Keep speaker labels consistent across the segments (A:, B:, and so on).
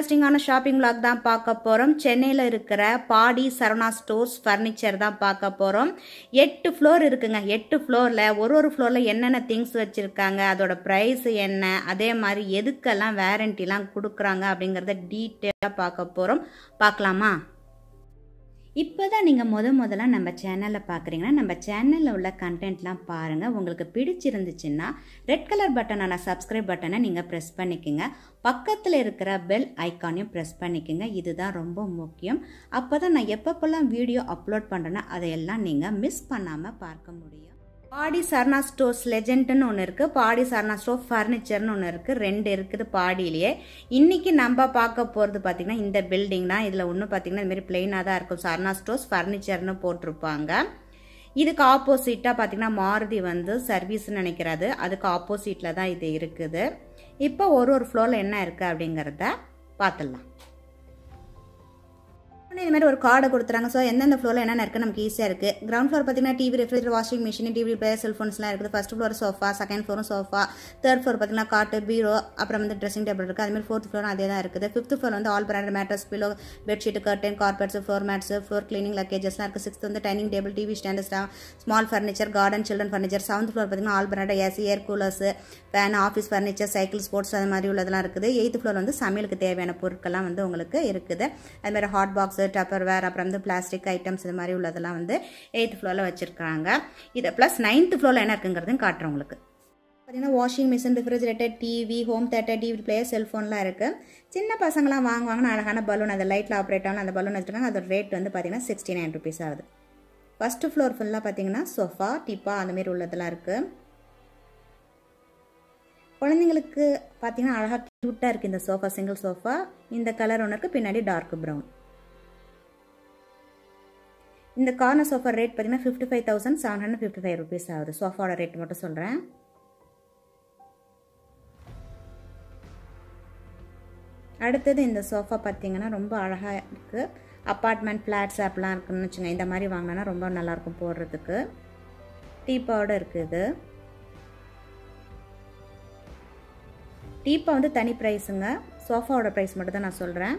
A: இன்ட்ரெஸ்டிங்கான shopping black தான் பார்க்க போகிறோம் சென்னையில் இருக்கிற பாடி சரவணா ஸ்டோர்ஸ் ஃபர்னிச்சர் தான் பார்க்க போகிறோம் எட்டு ஃப்ளோர் இருக்குங்க. எட்டு ஃப்ளோரில் ஒரு ஒரு ஃப்ளோரில் என்னென்ன திங்ஸ் வச்சுருக்காங்க அதோட ப்ரைஸ் என்ன அதே மாதிரி எதுக்கெல்லாம் வேரண்டிலாம் கொடுக்குறாங்க அப்படிங்கிறத டீட்டெயிலாக பார்க்க போகிறோம் பார்க்கலாமா? இப்போ தான் நீங்கள் முத முதல்ல நம்ம சேனலை பார்க்குறீங்கன்னா நம்ம சேனலில் உள்ள கண்டென்ட்லாம் பாருங்கள் உங்களுக்கு பிடிச்சிருந்துச்சுன்னா ரெட் கலர் பட்டனான சப்ஸ்கிரைப் பட்டனை நீங்கள் ப்ரெஸ் பண்ணிக்கோங்க. பக்கத்தில் இருக்கிற பெல் ஐக்கானையும் ப்ரெஸ் பண்ணிக்கோங்க. இதுதான் ரொம்ப முக்கியம். அப்போ தான் நான் எப்பப்போல்லாம் வீடியோ அப்லோட் பண்ணுறேன்னா அதையெல்லாம் நீங்கள் மிஸ் பண்ணாமல் பார்க்க முடியும். பாடி சரணா ஸ்டோர்ஸ் லெஜெண்ட்னு ஒன்று இருக்குது பாடி சரணா ஸ்டோர் ஃபர்னிச்சர்னு ஒன்று இருக்குது ரெண்டு இருக்குது பாடியிலேயே. இன்றைக்கி நம்ம பார்க்க போகிறது பார்த்திங்கன்னா இந்த பில்டிங் தான். இதில் ஒன்று பார்த்திங்கன்னா இதுமாரி பிளெயினாக தான் இருக்கும். சரணா ஸ்டோர்ஸ் ஃபர்னிச்சர்னு போட்டிருப்பாங்க. இதுக்கு ஆப்போசிட்டாக பார்த்திங்கன்னா மாருதி வந்து சர்வீஸ்னு நினைக்கிறது. அதுக்கு ஆப்போசிட்டில் தான் இது இருக்குது. இப்போ ஒரு ஒரு ஃப்ளோரில் என்ன இருக்குது அப்படிங்கிறத பார்த்துடலாம். இந்த மாதிரி ஒரு கார்டை கொடுத்துறாங்க. ஸோ எந்தெந்த ஃப்ளோரில் என்னென்ன இருக்குது நமக்கு ஈஸியாக இருக்குது கிரவுண்ட் ஃப்ளோர் பார்த்தீங்கன்னா TV refrigerator washing machine TV player செல்ஃபோன்ஸ்லாம் இருக்குது. ஃபஸ்ட் ஃப்ளோர் சோஃபா செகண்ட் ஃப்ளோரும் சோஃபா தேர்ட் ஃப்ளோர் பார்த்தீங்கன்னா காட்டு பீரோ அப்புறம் வந்து ட்ரெஸ்ஸிங் டேபிள் இருக்குது அதுமாதிரி ஃபோர்த் ஃப்ளோரும் அதே தான் இருக்குது. ஃபிஃப்த் ஃப்ளோர் வந்து all brand mattress pillow bedsheet curtain carpets floor mats floor cleaning லக்கேஜஸ்லாம் இருக்குது சிக்ஸ்த் வந்து dining table TV stand small furniture garden children furniture seventh floor பார்த்தீங்கன்னா all brand AC air coolers fan office furniture cycle sports அது மாதிரி உள்ளதெல்லாம் இருக்குது. Eighth floor வந்து சமையலுக்கு தேவையான பொருட்கள்லாம் வந்து உங்களுக்கு இருக்குது. அதுமாதிரி ஹாட் பாக்ஸ் டப்பர் டப்பர்வேர் அப்புறம் வந்து பிளாஸ்டிக் ஐட்டம்ஸ் இது மாதிரி உள்ளதெல்லாம் வந்து எயித்து ஃப்ளோரில் வச்சுருக்காங்க. இதை ப்ளஸ் நைன்த்து ஃப்ளோரில் என்ன இருக்குங்கிறதும் காட்டுறேன் உங்களுக்கு. பார்த்தீங்கன்னா washing machine refrigerator TV home theatre TV player செல்ஃபோன்லாம் இருக்குது சின்ன பசங்களாம் வாங்குவாங்கன்னா அழகான பலூன் அந்த லைட்டில் ஆப்ரேட் ஆகலாம் அந்த பலூன் வச்சுருக்காங்க அதோட ரேட் வந்து பார்த்தீங்கன்னா சிக்ஸ்டி நைன் ருபீஸ் ஆகுது ஃபஸ்ட்டு ஃப்ளோர் ஃபுல்லாக பார்த்தீங்கன்னா சோஃபா டிப்பா அந்தமாரி உள்ளதெல்லாம் இருக்குது குழந்தைங்களுக்கு பார்த்தீங்கன்னா அழகாக க்யூட்டாக இருக்குது இந்த சோஃபா சிங்கிள் சோஃபா இந்த கலர் ஒன்று இருக்குது பின்னாடி டார்க் ப்ரௌன் இந்த கார்னர் சோஃபா ரேட் பார்த்தீங்கன்னா fifty five thousand seven hundred fifty five rupees ஆகுது சோஃபாவோட ரேட் மட்டும் சொல்கிறேன் அடுத்தது இந்த சோஃபா பார்த்தீங்கன்னா ரொம்ப அழகாக இருக்குது அப்பார்ட்மெண்ட் ஃப்ளாட்ஸ் அப்படிலாம் இருக்குன்னு வச்சுங்க இந்த மாதிரி வாங்கினா ரொம்ப நல்லாயிருக்கும் போடுறதுக்கு. டீப்பாவோட இருக்குது டீப்பா வந்து தனி ப்ரைஸுங்க சோஃபாவோட ப்ரைஸ் மட்டும் தான் நான் சொல்கிறேன்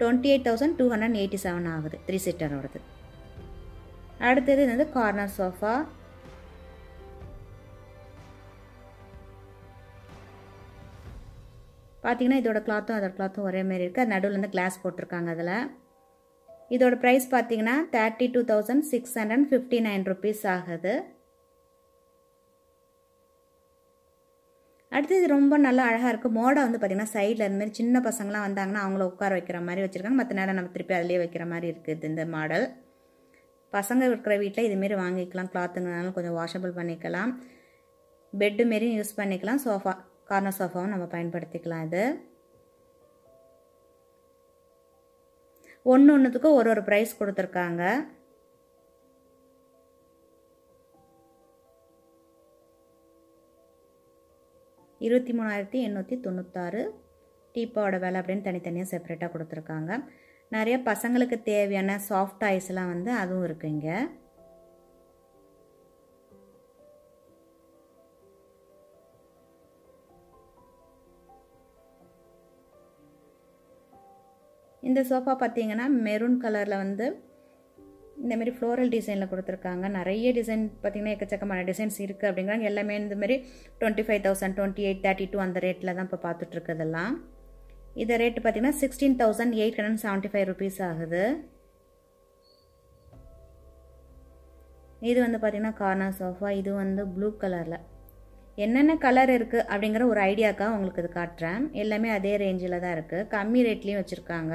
A: twenty eight thousand two hundred eighty seven ஆகுது த்ரீ சீட்டரோடது அடுத்தது வந்து கார்னர் சோஃபா பார்த்தீங்கன்னா இதோட கிளாத்தும் அதோட கிளாத்தும் ஒரே மாதிரி இருக்குது அது நடுவில் வந்து கிளாஸ் போட்டிருக்காங்க அதில். இதோட ப்ரைஸ் பார்த்தீங்கன்னா thirty two thousand six hundred fifty nine rupees ஆகுது. அடுத்து இது ரொம்ப நல்லா அழகாக இருக்குது மோடை வந்து பார்த்திங்கன்னா சைடில் இந்தமாரி சின்ன பசங்களாம் வந்தாங்கன்னா அவங்கள உட்கார வைக்கிற மாதிரி வச்சுருக்காங்க. மற்ற நேரம் நம்ம திருப்பி அதிலே வைக்கிற மாதிரி இருக்குது இந்த மாடல் பசங்க இருக்கிற வீட்டில் இதுமாரி வாங்கிக்கலாம். கிளாத்துங்கனாலும் கொஞ்சம் வாஷபிள் பண்ணிக்கலாம். பெட்டு மாரி யூஸ் பண்ணிக்கலாம். சோஃபா கார்னர் சோஃபாவும் நம்ம பயன்படுத்திக்கலாம் இது. ஒன்று ஒன்றுத்துக்கும் ஒரு ஒரு ப்ரைஸ் கொடுத்துருக்காங்க. இருபத்தி மூணாயிரத்தி எண்ணூற்றி தொண்ணூத்தாறு. டீப்பாவோட விலை அப்படின்னு தனித்தனியாக செப்பரேட்டாக கொடுத்துருக்காங்க. நிறைய பசங்களுக்கு தேவையான சாஃப்ட் டாய்ஸ்லாம் வந்து அதுவும் இருக்குங்க இந்த சோஃபா பார்த்தீங்கன்னா மெரூன் கலரில் வந்து இந்தமாரி ஃப்ளோரல் டிசைனில் கொடுத்துருக்காங்க. நிறைய டிசைன் பார்த்திங்கன்னா எக்கச்சக்கமான டிசைன்ஸ் இருக்குது அப்படிங்கிறாங்க. எல்லாமே இந்தமாரி twenty five thousand twenty eight thirty two அந்த ரேட்டில் தான் இப்போ பார்த்துட்ருக்கதெல்லாம் இது ரேட்டு பார்த்தீங்கன்னா sixteen thousand eight hundred seventy five rupees ஆகுது. இது வந்து பார்த்திங்கன்னா கார்னர் சோஃபா இது வந்து ப்ளூ கலரில் என்னென்ன கலர் இருக்குது அப்படிங்கிற ஒரு ஐடியாக்காக உங்களுக்கு இது காட்டுறேன். எல்லாமே அதே ரேஞ்சில் தான் இருக்குது கம்மி ரேட்லேயும் வச்சுருக்காங்க.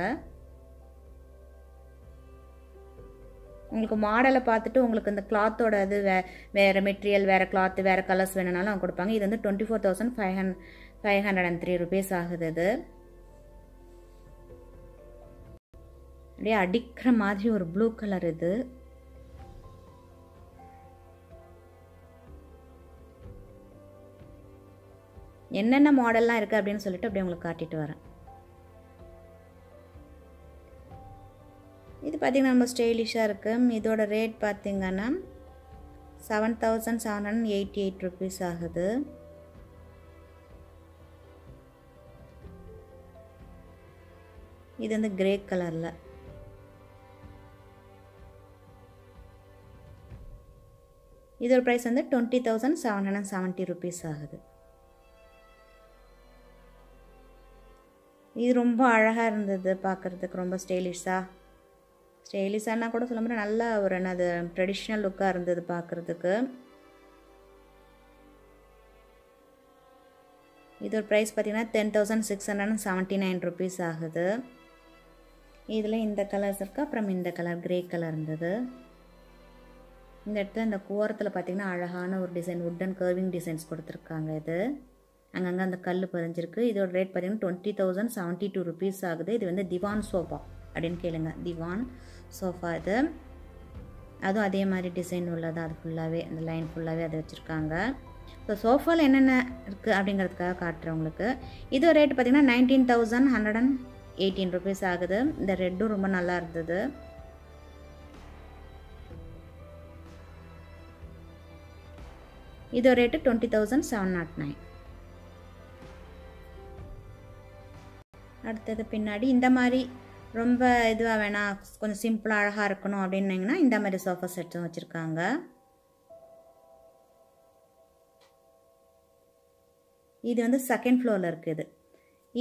A: உங்களுக்கு மாடலை பார்த்துட்டு உங்களுக்கு இந்த கிளாத்தோட இது வே வேறு மெட்டீரியல் வேறு கிளாத்து வேறு கலர்ஸ் வேணுனாலும் அவங்க கொடுப்பாங்க. இது வந்து twenty four thousand five hun five hundred and three rupees ஆகுது இது. அப்படியே அடிக்கிற மாதிரி ஒரு ப்ளூ கலர் இது. என்னென்ன மாடல்லாம் இருக்குது அப்படின்னு சொல்லிட்டு அப்படியே உங்களுக்கு காட்டிட்டு வரேன். இது பார்த்திங்கன்னா ரொம்ப ஸ்டைலிஷாக இருக்குது இதோட ரேட் பார்த்திங்கன்னா seven thousand seven hundred eighty eight rupees ஆகுது. இது வந்து கிரே கலரில். இதோட ப்ரைஸ் வந்து twenty thousand seven hundred seventy rupees ஆகுது. இது ரொம்ப அழகாக இருந்தது பார்க்குறதுக்கு ரொம்ப ஸ்டைலிஷாக ஸ்டைலிஷானா கூட சொல்ல முடியாது நல்ல ஒரு என்னது ட்ரெடிஷ்னல் லுக்காக இருந்தது பார்க்குறதுக்கு இதோட ப்ரைஸ் பார்த்திங்கன்னா ten thousand six hundred and seventy nine rupees ஆகுது. இதில் இந்த கலர்ஸ் இருக்குது அப்புறம் இந்த கலர் க்ரே கலர் இருந்தது. இந்த இடத்துல இந்த கோரத்தில் பார்த்திங்கன்னா அழகான ஒரு டிசைன் உட்டன் கர்விங் டிசைன்ஸ் கொடுத்துருக்காங்க இது. அங்கங்கே அந்த கல் பதிஞ்சிருக்கு. இதோட ரேட் பார்த்திங்கன்னா twenty thousand seventy two rupees ஆகுது. இது வந்து திவான் சோஃபா அப்படின்னு கேளுங்க. திவான் சோஃபா இது. அதுவும் அதே மாதிரி டிசைன் உள்ளது? அது ஃபுல்லாகவே அந்த லைன் ஃபுல்லாகவே அதை வச்சுருக்காங்க. ஸோ சோஃபாவில் என்னென்ன இருக்குது அப்படிங்கிறதுக்காக காட்டுறேன் உங்களுக்கு. இது ரேட் பார்த்திங்கன்னா nineteen thousand hundred and eighteen rupees ஆகுது. இந்த ரெட்டும் ரொம்ப நல்லா இருந்தது. இது rate twenty thousand seven nought nine அடுத்தது பின்னாடி இந்த மாதிரி ரொம்ப இதுவாக வேணாம் கொஞ்சம் சிம்பிளாக அழகாக இருக்கணும் அப்படின்னீங்கன்னா இந்த மாதிரி சோஃபா செட்டும் வச்சுருக்காங்க. இது வந்து செகண்ட் ஃப்ளோரில் இருக்குது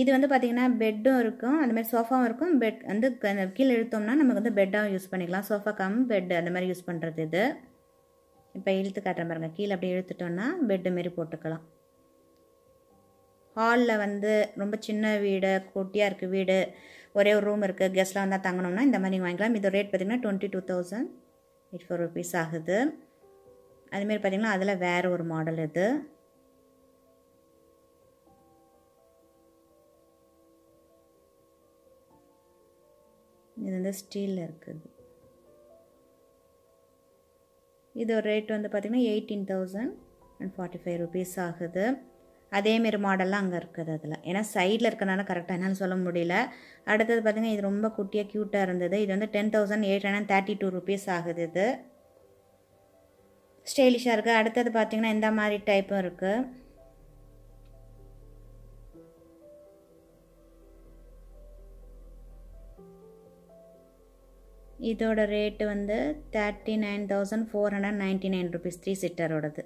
A: இது. வந்து பார்த்திங்கன்னா பெட்டும் இருக்கும் அந்த மாதிரி சோஃபாவும் இருக்கும். பெட் வந்து கீழே இழுத்தோம்னா நமக்கு வந்து பெட்டாகவும் யூஸ் பண்ணிக்கலாம். சோஃபா கம் பெட் அந்த மாதிரி யூஸ் பண்ணுறது இது. இப்போ இழுத்து காட்டுறேன் பாருங்கள் கீழே அப்படியே இழுத்துட்டோன்னா பெட்டு மாரி போட்டுக்கலாம். ஹாலில் வந்து ரொம்ப சின்ன வீடு குட்டியாக இருக்குது வீடு. ஒரே ஒரு ரூம் இருக்குது கெஸ்ட்லாம் வந்தால் தங்கணும்னா இந்த மாதிரி நீங்கள் வாங்கிக்கலாம். இது ரேட் பார்த்திங்கன்னா twenty two thousand eight four rupees ஆகுது அதுமாரி பார்த்திங்கன்னா அதில் வேறு ஒரு மாடல் இது. இது வந்து ஸ்டீலில் இருக்குது. இதோட ரேட் வந்து பார்த்திங்கன்னா eighteen thousand and forty five rupees ஆகுது அதேமாரி மாடல்லாம் அங்கே இருக்குது அதில். ஏன்னா சைடில் இருக்கனால கரெக்டாக என்னால் சொல்ல முடியல. அடுத்தது பார்த்திங்கன்னா இது ரொம்ப குட்டியாக க்யூட்டாக இருந்தது. இது வந்து ten thousand eight hundred thirty two rupees ஆகுது இது. ஸ்டைலிஷாக இருக்குது அடுத்தது பார்த்திங்கன்னா இந்த மாதிரி டைப்பும் இருக்குது இதோட ரேட்டு வந்து thirty nine thousand four hundred ninety nine rupees three சிட்டரோடது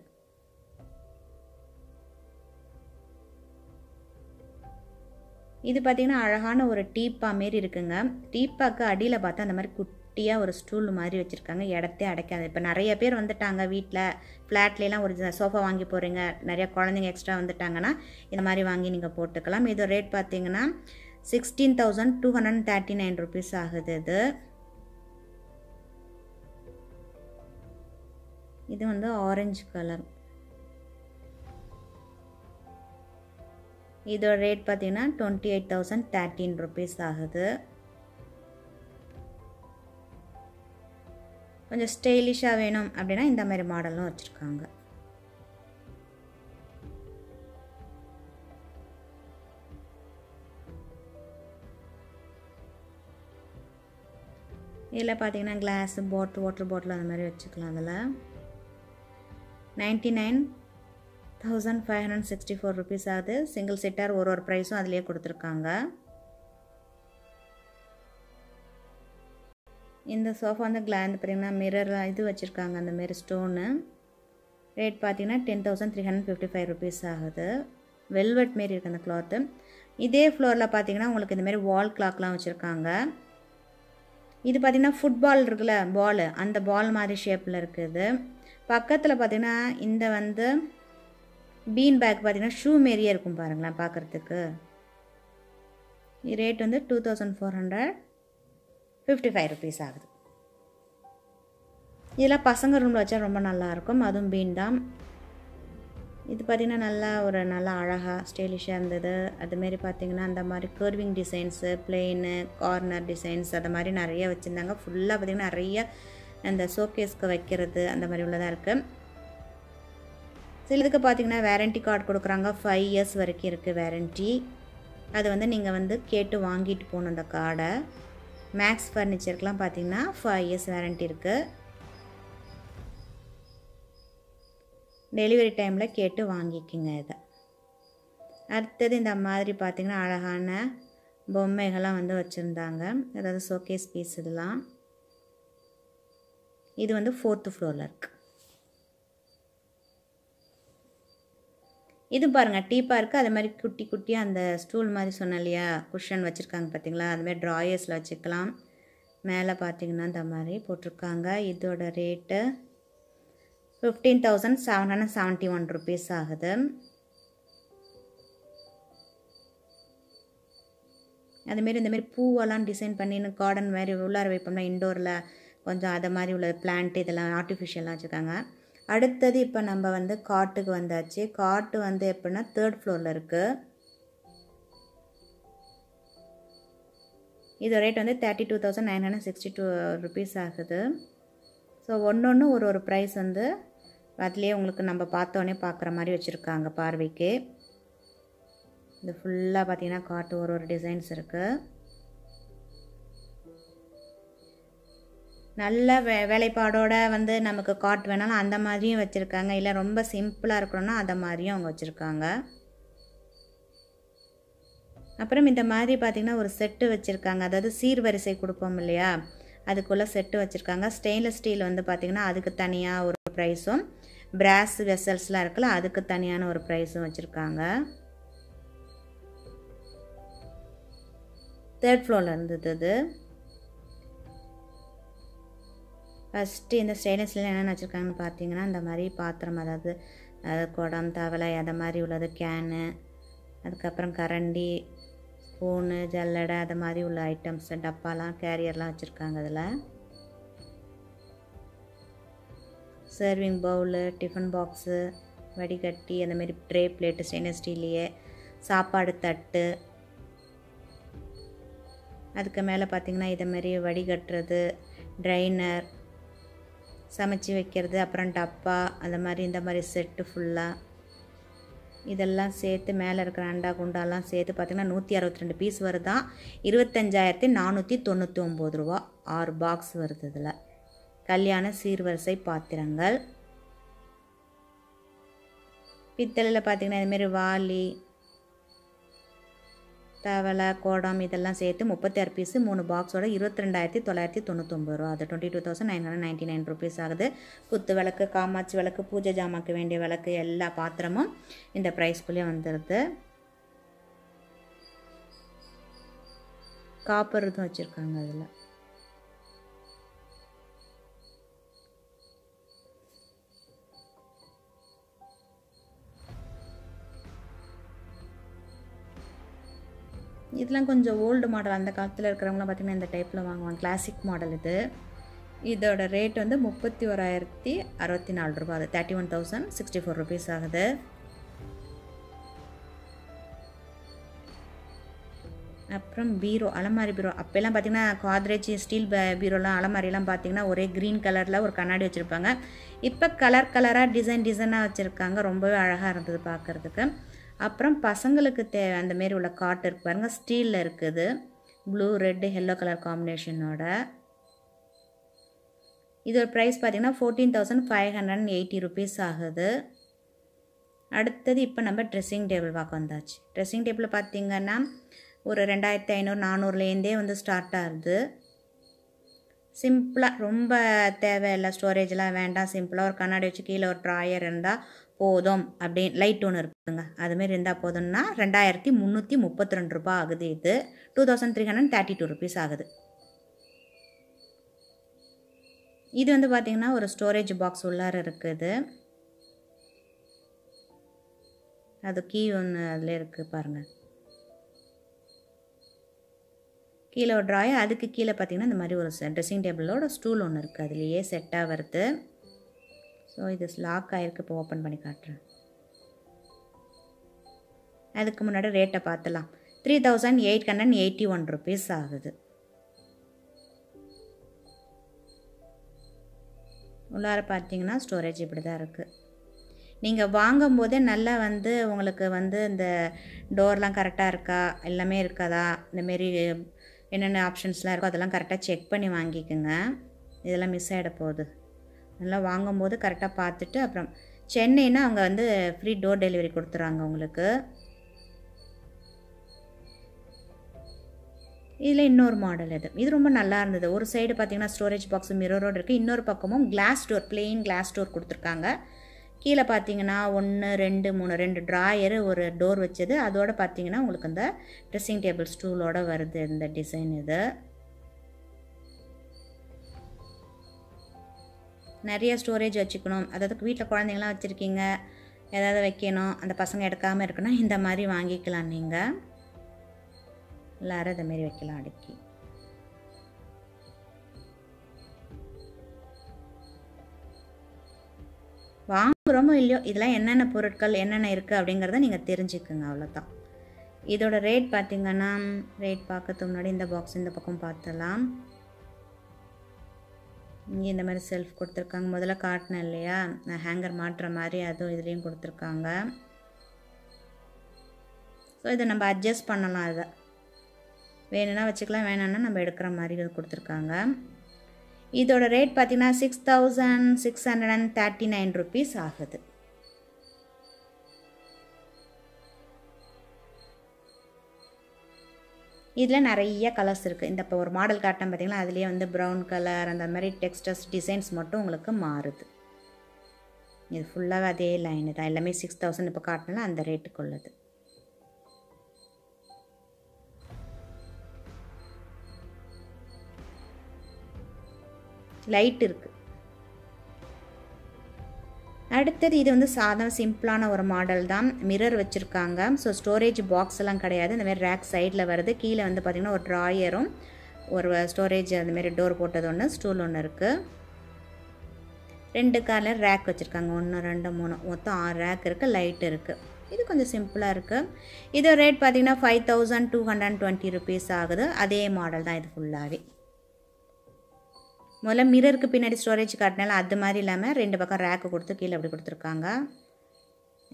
A: இது பார்த்திங்கன்னா அழகான ஒரு டீப்பா மாரி இருக்குங்க. டீப்பாக்கு அடியில் பார்த்தா அந்த மாதிரி குட்டியாக ஒரு ஸ்டூல் மாதிரி வச்சுருக்காங்க. இடத்தே அடைக்காது. இப்போ நிறைய பேர் வந்துட்டாங்க வீட்டில் ஃப்ளாட்லாம் ஒரு சோஃபா வாங்கி போகிறீங்க நிறையா குழந்தைங்க எக்ஸ்ட்ரா வந்துட்டாங்கன்னா இந்த மாதிரி வாங்கி நீங்கள் போட்டுக்கலாம். இதோட ரேட் பார்த்தீங்கன்னா sixteen thousand two hundred thirty nine rupees ஆகுது இது. இது வந்து ஆரஞ்சு கலர் இதோட ரேட் பார்த்தீங்கன்னா twenty eight thousand thirteen rupees ஆகுது. கொஞ்சம் ஸ்டைலிஷாக வேணும் அப்படின்னா இந்த மாதிரி மாடலும் வச்சுருக்காங்க. இதில் பார்த்தீங்கன்னா கிளாஸு பாட்டில் வாட்டர் பாட்டில் அந்த மாதிரி வச்சுக்கலாம் அதில். Ninety nine thousand five hundred sixty four rupees ஆகுது. சிங்கிள் செட்டார் ஒரு ஒரு ப்ரைஸும் அதிலே கொடுத்துருக்காங்க. இந்த சோஃபா வந்து கிளாந்து பார்த்தீங்கன்னா மிரர் இது வச்சுருக்காங்க. அந்த மாரி ஸ்டோனு ரேட் பார்த்தீங்கன்னா ten thousand three hundred fifty five rupees ஆகுது. வெல்வெட் மாரி இருக்குது அந்த கிளாத்து இதே ஃப்ளோரில் பார்த்தீங்கன்னா உங்களுக்கு இந்தமாரி வால் கிளாக்லாம் வச்சுருக்காங்க. இது பார்த்திங்கன்னா ஃபுட்பால் இருக்குல்ல பால் அந்த பால் மாதிரி ஷேப்பில் இருக்குது. பக்கத்தில் பார்த்திங்கன்னா இந்த வந்து பீன் பேக் பார்த்திங்கன்னா ஷூ மாரியே இருக்கும் பாருங்களேன் பார்க்குறதுக்கு ரேட் வந்து two thousand four hundred fifty five rupees ஆகுது. இதெல்லாம் பசங்க ரூமில் வச்சா ரொம்ப நல்லாயிருக்கும் அதுவும் பீன் தான். இது பார்த்திங்கன்னா நல்லா ஒரு நல்லா அழகாக ஸ்டைலிஷாக இருந்தது. அதுமாரி பார்த்திங்கன்னா அந்த மாதிரி curving designs plain corner designs அது மாதிரி நிறைய வச்சுருந்தாங்க. ஃபுல்லாக பார்த்திங்கன்னா நிறைய அந்த ஷோகேஸ்க்கு வைக்கிறது அந்த மாதிரி உள்ளதாக இருக்குது சிலதுக்கு பார்த்திங்கன்னா வேரண்டி கார்டு கொடுக்குறாங்க. ஃபைவ் இயர்ஸ் வரைக்கும் இருக்குது வேரண்டி அது வந்து நீங்கள் வந்து கேட்டு வாங்கிட்டு போகணும் அந்த கார்டை மேக்ஸ் ஃபர்னிச்சருக்கெலாம் பார்த்திங்கன்னா ஃபைவ் இயர்ஸ் வேரண்டி இருக்குது டெலிவரி டைமில் கேட்டு வாங்கிக்கிங்க இதை. அடுத்தது இந்த மாதிரி பார்த்திங்கன்னா அழகான பொம்மைகள்லாம் வந்து வச்சுருந்தாங்க. அதாவது ஷோகேஸ் பீஸ் இதெல்லாம். இது வந்து ஃபோர்த்து ஃப்ளோரில் இருக்குது இது பாருங்கள் டீப்பாக இருக்குது அது மாதிரி குட்டி குட்டியாக அந்த ஸ்டூல் மாதிரி சொன்னேன் இல்லையா குஷன் வச்சுருக்காங்க பார்த்தீங்களா அதுமாதிரி ட்ராயர்ஸில் வச்சுக்கலாம். மேலே பார்த்தீங்கன்னா இந்த மாதிரி போட்டிருக்காங்க. இதோட rate fifteen thousand seven hundred seventy one rupees ஆகுது அதுமாரி இந்தமாரி பூவெல்லாம் டிசைன் பண்ணி கார்டன் மாதிரி உள்ளார வைப்போம்னா இண்டோரில் கொஞ்சம் அதை மாதிரி உள்ள பிளான்ட் இதெல்லாம் ஆர்டிஃபிஷியலாக வச்சுருக்காங்க. அடுத்தது இப்போ நம்ம வந்து காட்டுக்கு வந்தாச்சு. காட்டு வந்து எப்படின்னா தேர்ட் ஃப்ளோரில் இருக்குது இது ரேட் வந்து thirty two thousand nine hundred sixty two rupees ஆகுது. ஸோ ஒன்று ஒன்று ஒரு ஒரு ப்ரைஸ் வந்து அதுலேயே உங்களுக்கு நம்ம பார்த்தோன்னே பார்க்குற மாதிரி வச்சுருக்காங்க பார்வைக்கு. இது ஃபுல்லாக பார்த்திங்கன்னா காட்டு ஒரு ஒரு டிசைன்ஸ் இருக்குது நல்ல வே வேலைப்பாடோட வந்து நமக்கு காட் வேணாலும் அந்த மாதிரியும் வச்சுருக்காங்க. இல்லை ரொம்ப சிம்பிளாக இருக்கணும்னா அந்த மாதிரியும் அவங்க வச்சுருக்காங்க. அப்புறம் இந்த மாதிரி பார்த்திங்கன்னா ஒரு செட்டு வச்சுருக்காங்க. அதாவது சீர்வரிசை கொடுப்போம் இல்லையா? அதுக்குள்ளே செட்டு வச்சுருக்காங்க. ஸ்டெயின்லெஸ் ஸ்டீல் வந்து பார்த்திங்கன்னா அதுக்கு தனியாக ஒரு ப்ரைஸும் பிராஸ் வெசல்ஸ்லாம் இருக்குல்ல அதுக்கு தனியான ஒரு ப்ரைஸும் வச்சுருக்காங்க. தேர்ட் ஃப்ளோரில் இருந்தது இது ஃபஸ்ட்டு இந்த ஸ்டெயின்லெஸ்ல என்னென்ன வச்சுருக்காங்கன்னு பார்த்தீங்கன்னா இந்த மாதிரி பாத்திரம் அதாவது அதாவது குடம் தவளை அதை மாதிரி உள்ளது கேனு அதுக்கப்புறம் கரண்டி ஸ்பூனு ஜல்லடை அது மாதிரி உள்ள ஐட்டம்ஸ் டப்பாலாம் கேரியர்லாம் வச்சுருக்காங்க அதில். சர்விங் பவுலு டிஃபன் பாக்ஸு வடிகட்டி அந்தமாரி ட்ரே பிளேட்டு ஸ்டெயின்லெஸ் ஸ்டீல்லையே சாப்பாடு தட்டு. அதுக்கு மேலே பார்த்திங்கன்னா இதேமாரி வடிகட்டுறது ட்ரைனர் சமைச்சி வைக்கிறது அப்புறம் டப்பா அந்த மாதிரி இந்த மாதிரி செட்டு ஃபுல்லாக இதெல்லாம் சேர்த்து மேலே இருக்கிற அண்டா குண்டாலாம் சேர்த்து பார்த்திங்கன்னா நூற்றி அறுபத்தி ரெண்டு பீஸ் வருதான் இருபத்தஞ்சாயிரத்தி நானூற்றி தொண்ணூற்றி ஒம்பது ரூபா. ஆறு பாக்ஸ் வருது இதில். கல்யாண சீர்வரிசை பாத்திரங்கள். பித்தளையில் பார்த்திங்கன்னா இதுமாரி வாலி தவளை கோடம் இதெல்லாம் சேர்த்து முப்பத்தி ஆறு பீஸு மூணு பாக்ஸோட இருபத்தி ரெண்டாயிரத்தி தொள்ளாயிரத்தி தொண்ணூத்தொம்பது ரூபா. அது twenty two thousand nine hundred ninety nine rupees ஆகுது. குத்து விளக்கு காமாட்சி விளக்கு பூஜை ஜாமாக்கு வேண்டிய விளக்கு எல்லா பாத்திரமும் இந்த ப்ரைஸ்க்குள்ளேயே வந்துடுது காப்பர் இதுவும் வச்சுருக்காங்க அதில். இதெல்லாம் கொஞ்சம் ஓல்டு மாடல் அந்த காலத்தில் இருக்கிறவங்களாம் பார்த்திங்கன்னா இந்த டைப்பில் வாங்குவாங்க. கிளாசிக் மாடல் இது. இதோட ரேட் வந்து முப்பத்தி ஓராயிரத்தி அறுபத்தி நாலு ரூபா அது thirty one thousand sixty four rupees ஆகுது. அப்புறம் பீரோ அலமாரி பீரோ. அப்போல்லாம் பார்த்திங்கன்னா காத்ரேஜ் ஸ்டீல் பீரோலாம் அலமாரிலாம் பார்த்திங்கன்னா ஒரே க்ரீன் கலரில் ஒரு கண்ணாடி வச்சுருப்பாங்க. இப்போ கலர் கலராக டிசைன் டிசைனாக வச்சுருக்காங்க. ரொம்பவே அழகாக இருந்தது பார்க்குறதுக்கு அப்புறம் பசங்களுக்கு தேவை அந்த மாரி உள்ள காட் இருக்கு பாருங்கள் ஸ்டீலில் இருக்குது. ப்ளூ ரெட்டு எல்லோ கலர் காம்பினேஷனோட இதோட ப்ரைஸ் பார்த்திங்கன்னா fourteen thousand five hundred and eighty rupees ஆகுது. அடுத்தது இப்போ நம்ம ட்ரெஸ்ஸிங் டேபிள் பார்க்க வந்தாச்சு. ட்ரெஸ்ஸிங் டேபிள் பார்த்திங்கன்னா ஒரு ரெண்டாயிரத்தி ஐநூறு நானூறுலேருந்தே வந்து ஸ்டார்ட் ஆகுது. சிம்பிளாக ரொம்ப தேவையில்லை. ஸ்டோரேஜ்லாம் வேண்டாம். சிம்பிளாக ஒரு கண்ணாடி வச்சு கீழே ஒரு ட்ராயர் இருந்தால் போதும் அப்படின்னு லைட் ஒன்று இருக்குதுங்க. அதுமாரி இருந்தால் போதும்னா ரெண்டாயிரத்தி முந்நூற்றி முப்பத்தி ரெண்டு ரூபா ஆகுது இது. Two thousand three hundred thirty two rupees ஆகுது. இது வந்து பார்த்திங்கன்னா ஒரு ஸ்டோரேஜ் பாக்ஸ் உள்ளார இருக்குது. அது கீ ஒன்று அதில் இருக்குது பாருங்கள் கீழே ஒரு ட்ராயர் அதுக்கு கீழே பார்த்தீங்கன்னா இந்த மாதிரி ஒரு ட்ரெஸ்ஸிங் டேபிளோட ஸ்டூல் ஒன்று இருக்குது அதுலேயே செட்டாக வருது. ஸோ இது லாக் ஆகிருக்கு இப்போ ஓப்பன் பண்ணி காட்டுறேன். அதுக்கு முன்னாடி ரேட்டை பார்த்துலாம். Three thousand eight hundred eighty one rupees ஆகுது. உள்ளார பார்த்தீங்கன்னா ஸ்டோரேஜ் இப்படி தான் இருக்குது நீங்கள் வாங்கும்போதே நல்லா வந்து உங்களுக்கு வந்து இந்த டோர்லாம் கரெக்டாக இருக்கா? எல்லாமே இருக்காதா? இந்தமாரி என்னென்ன ஆப்ஷன்ஸ்லாம் இருக்கோ அதெல்லாம் கரெக்டாக செக் பண்ணி வாங்கிக்கோங்க. இதெல்லாம் மிஸ் ஆகிட போகுது. நல்லா வாங்கும்போது கரெக்டாக பார்த்துட்டு அப்புறம் சென்னைன்னா அவங்க வந்து ஃப்ரீ டோர் டெலிவரி கொடுத்துறாங்க உங்களுக்கு. இதில் இன்னொரு மாடல் இது. இது ரொம்ப நல்லா இருந்தது. ஒரு சைடு பார்த்தீங்கன்னா ஸ்டோரேஜ் பாக்ஸும் மிரரோடு இருக்குது இன்னொரு பக்கமும் glass door plain glass door கொடுத்துருக்காங்க. கீழே பார்த்தீங்கன்னா ஒன்று ரெண்டு மூணு ரெண்டு ட்ராயரு ஒரு டோர் வச்சது. அதோட பார்த்தீங்கன்னா உங்களுக்கு இந்த ட்ரெஸ்ஸிங் டேபிள் ஸ்டூலோட வருது இந்த டிசைன் இது. நிறைய ஸ்டோரேஜ் வச்சுக்கணும். அதாவது வீட்டில் குழந்தைங்களாம் வச்சுருக்கீங்க. ஏதாவது வைக்கணும். அந்த பசங்க எடுக்காமல் இருக்கணும் இந்த மாதிரி வாங்கிக்கலாம் நீங்கள் எல்லாரும் இதை மாரி வைக்கலாம் அடுக்கி. வாங்குகிறோமோ இல்லையோ இதெல்லாம் என்னென்ன பொருட்கள் என்னென்ன இருக்குது அப்படிங்கிறத நீங்கள் தெரிஞ்சுக்குங்க அவ்வளோதான் இதோட ரேட் பார்த்தீங்கன்னா ரேட் பார்க்கறதுக்கு முன்னாடி இந்த பாக்ஸ் இந்த பக்கம் பார்த்தலாம் இங்கே இந்த மாதிரி செல்ஃப் கொடுத்துருக்காங்க. முதல்ல காட்டினேன் இல்லையா? ஹேங்கர் மாட்டுற மாதிரி அதுவும் இதுலேயும் கொடுத்துருக்காங்க. ஸோ இதை நம்ம அட்ஜஸ்ட் பண்ணலாம் இதை. வேணும்னா வச்சுக்கலாம் வேணான்னா நம்ம எடுக்கிற மாதிரி கொடுத்துருக்காங்க. இதோட ரேட் பார்த்திங்கன்னா six thousand six hundred and thirty nine rupees ஆகுது. இதில் நிறைய கலர்ஸ் இருக்குது இந்த இப்போ ஒரு மாடல் காட்டம் பார்த்தீங்கன்னா அதுலேயே வந்து ப்ரௌன் கலர் அந்த மாதிரி டெக்ஸ்டர்ஸ் டிசைன்ஸ் மட்டும் உங்களுக்கு மாறுது. இது ஃபுல்லாகவே அதே லைனு தான். எல்லாமே சிக்ஸ் தௌசண்ட் இப்போ காட்டினா அந்த ரேட்டுக்கு உள்ளது. லைட் இருக்குது அடுத்தது இது வந்து சாதம் சிம்பிளான ஒரு மாடல் தான். மிரர் வச்சுருக்காங்க. ஸோ ஸ்டோரேஜ் பாக்ஸ் எல்லாம் கிடையாது. இந்த மாதிரி ரேக் சைடில் வருது. கீழே வந்து பார்த்திங்கன்னா ஒரு ட்ராயரும் ஒரு ஸ்டோரேஜ் அந்தமாரி டோர் போட்டது ஒன்று ஸ்டூல் ஒன்று இருக்குது ரெண்டு காரில் ரேக் வச்சுருக்காங்க. ஒன்று ரெண்டு மூணு. மொத்தம் ஆறு ரேக் இருக்குது லைட் இருக்குது இது கொஞ்சம் சிம்பிளாக இருக்குது இது ரேட் பார்த்திங்கன்னா five thousand two hundred twenty rupees ஆகுது. அதே மாடல் தான் இது ஃபுல்லாகவே முதல்ல மிரருக்கு பின்னாடி ஸ்டோரேஜ் காட்டினால அது மாதிரி இல்லாமல் ரெண்டு பக்கம் ரேக்கு கொடுத்து கீழே அப்படி கொடுத்துருக்காங்க.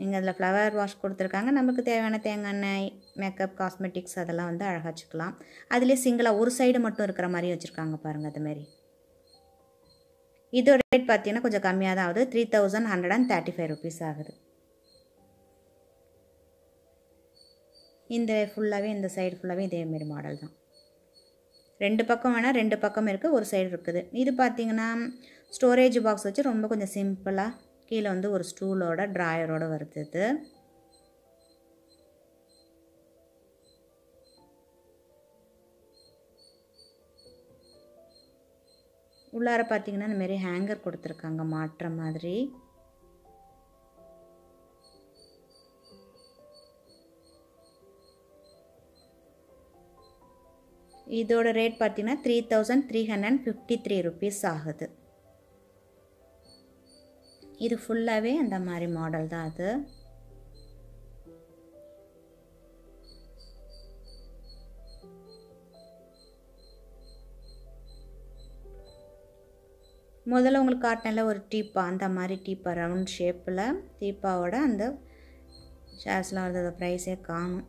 A: இங்கே அதில் ஃப்ளவர் வாஷ் கொடுத்துருக்காங்க. நமக்கு தேவையான தேங்காய் எண்ணெய் மேக்கப் காஸ்மெட்டிக்ஸ் அதெல்லாம் வந்து அழகாக வச்சுக்கலாம். அதுலேயே சிங்கிளாக ஒரு சைடு மட்டும் இருக்கிற மாதிரி வச்சுருக்காங்க பாருங்கள் அதுமாரி இதோட ரேட் பார்த்தீங்கன்னா கொஞ்சம் கம்மியாக தான் ஆகுது three thousand hundred and thirty five rupees ஆகுது இந்த ஃபுல்லாகவே இந்த சைடு ஃபுல்லாகவே இதேமாரி மாடல் தான். ரெண்டு பக்கம் வேணால் ரெண்டு பக்கம் இருக்குது ஒரு சைடு இருக்குது. இது பார்த்தீங்கன்னா ஸ்டோரேஜ் பாக்ஸ் வச்சு ரொம்ப கொஞ்சம் சிம்பிளாக கீழே வந்து ஒரு ஸ்டூலோட ட்ராயரோட வருது இது. உள்ளார பார்த்தீங்கன்னா இந்த மாரி ஹேங்கர் கொடுத்துருக்காங்க மாட்டுற மாதிரி. இதோட ரேட் பார்த்தீங்கன்னா three thousand three hundred fifty three rupees ஆகுது. இது ஃபுல்லாகவே அந்த மாதிரி மாடல் தான் அது. முதல்ல உங்களுக்கு காட்டினல ஒரு டீப்பா அந்த மாதிரி டீப்பா ரவுண்ட் ஷேப்பில் டீப்பாவோட அந்த ஷேர்ஸ்லாம் வருது ப்ரைஸே காணும்.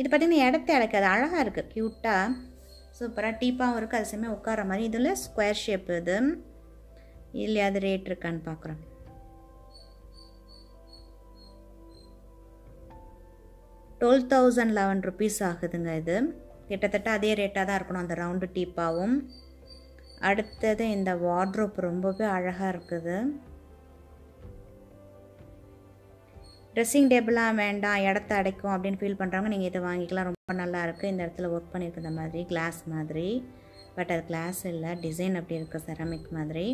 A: இது பார்த்திங்கன்னா இடத்த அடைக்காது அழகாக இருக்குது க்யூட்டாக சூப்பராக டீப்பாகவும் இருக்குது அது சமயம் உட்கார மாதிரி. இதில் ஸ்கொயர் ஷேப் இது. இல்லையா அது ரேட் இருக்கான்னு பார்க்குறோம் டுவெல் தௌசண்ட் லெவன் ருபீஸ் ஆகுதுங்க இது. கிட்டத்தட்ட அதே ரேட்டாக தான் இருக்கணும். அந்த ரவுண்டு டீப்பாகவும் அடுத்தது இந்த வார்ட்ரோப் ரொம்பவே அழகாக இருக்குது. ட்ரெஸ்ஸிங் டேபிளாக வேண்டாம் இடத்த அடைக்கும் அப்படின்னு ஃபீல் பண்ணுறவங்க நீங்கள் இதை வாங்கிக்கலாம். ரொம்ப நல்லாயிருக்கு இந்த இடத்துல ஒர்க் பண்ணியிருக்கு இந்த மாதிரி கிளாஸ் மாதிரி. பட் அது கிளாஸ் இல்லை. டிசைன் அப்படி இருக்குது செரமிக் மாதிரி.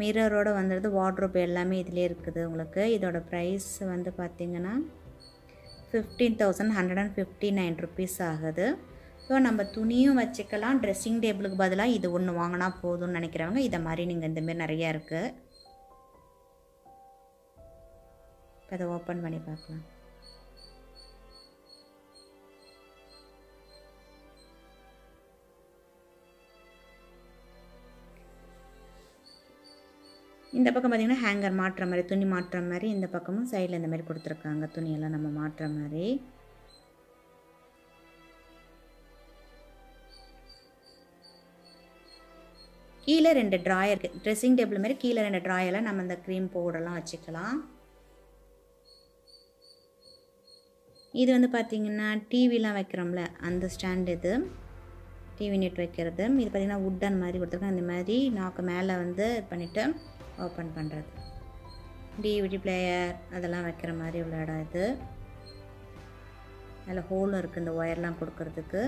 A: மிரரோடு வந்துடுது வார்ட்ரோப் எல்லாமே இதிலே இருக்குது உங்களுக்கு. இதோட ப்ரைஸ் வந்து பார்த்திங்கன்னா fifteen thousand hundred and fifty nine rupees ஆகுது. ஸோ நம்ம துணியும் வச்சுக்கலாம். ட்ரெஸ்ஸிங் டேபிளுக்கு பதிலாக இது ஒன்று வாங்கினா போதும்னு நினைக்கிறவங்க இதை மாதிரி நீங்கள் இந்தமாரி நிறையா இருக்குது இப்போ அதை ஓப்பன் பண்ணி பார்க்கலாம். இந்த பக்கம் பார்த்திங்கன்னா ஹேங்கர் மாட்டுற மாதிரி துணி மாட்டுற மாதிரி இந்த பக்கமும் சைடில் இந்த மாதிரி கொடுத்துருக்காங்க. துணியெல்லாம் நம்ம மாட்டுற மாதிரி. கீழே ரெண்டு ட்ராயர் ட்ரெஸ்ஸிங் டேபிள் மாதிரி கீழே ரெண்டு ட்ராயெல்லாம் நம்ம இந்த க்ரீம் பவுடர்லாம் வச்சுக்கலாம். இது வந்து பார்த்திங்கன்னா டிவிலாம் வைக்கிறோம்ல அந்த ஸ்டாண்ட் இது. டிவி நெட் வைக்கிறது. இது பார்த்திங்கன்னா உட்டன் மாதிரி கொடுத்துருக்கோம் இந்த மாதிரி நாக்கு மேலே வந்து இது பண்ணிவிட்டு ஓப்பன் பண்ணுறது டிவிடி பிளேயர் அதெல்லாம் வைக்கிற மாதிரி உள்ள இடம் இது. அதில் ஹோலும் இருக்குது இந்த ஒயர்லாம் கொடுக்கறதுக்கு.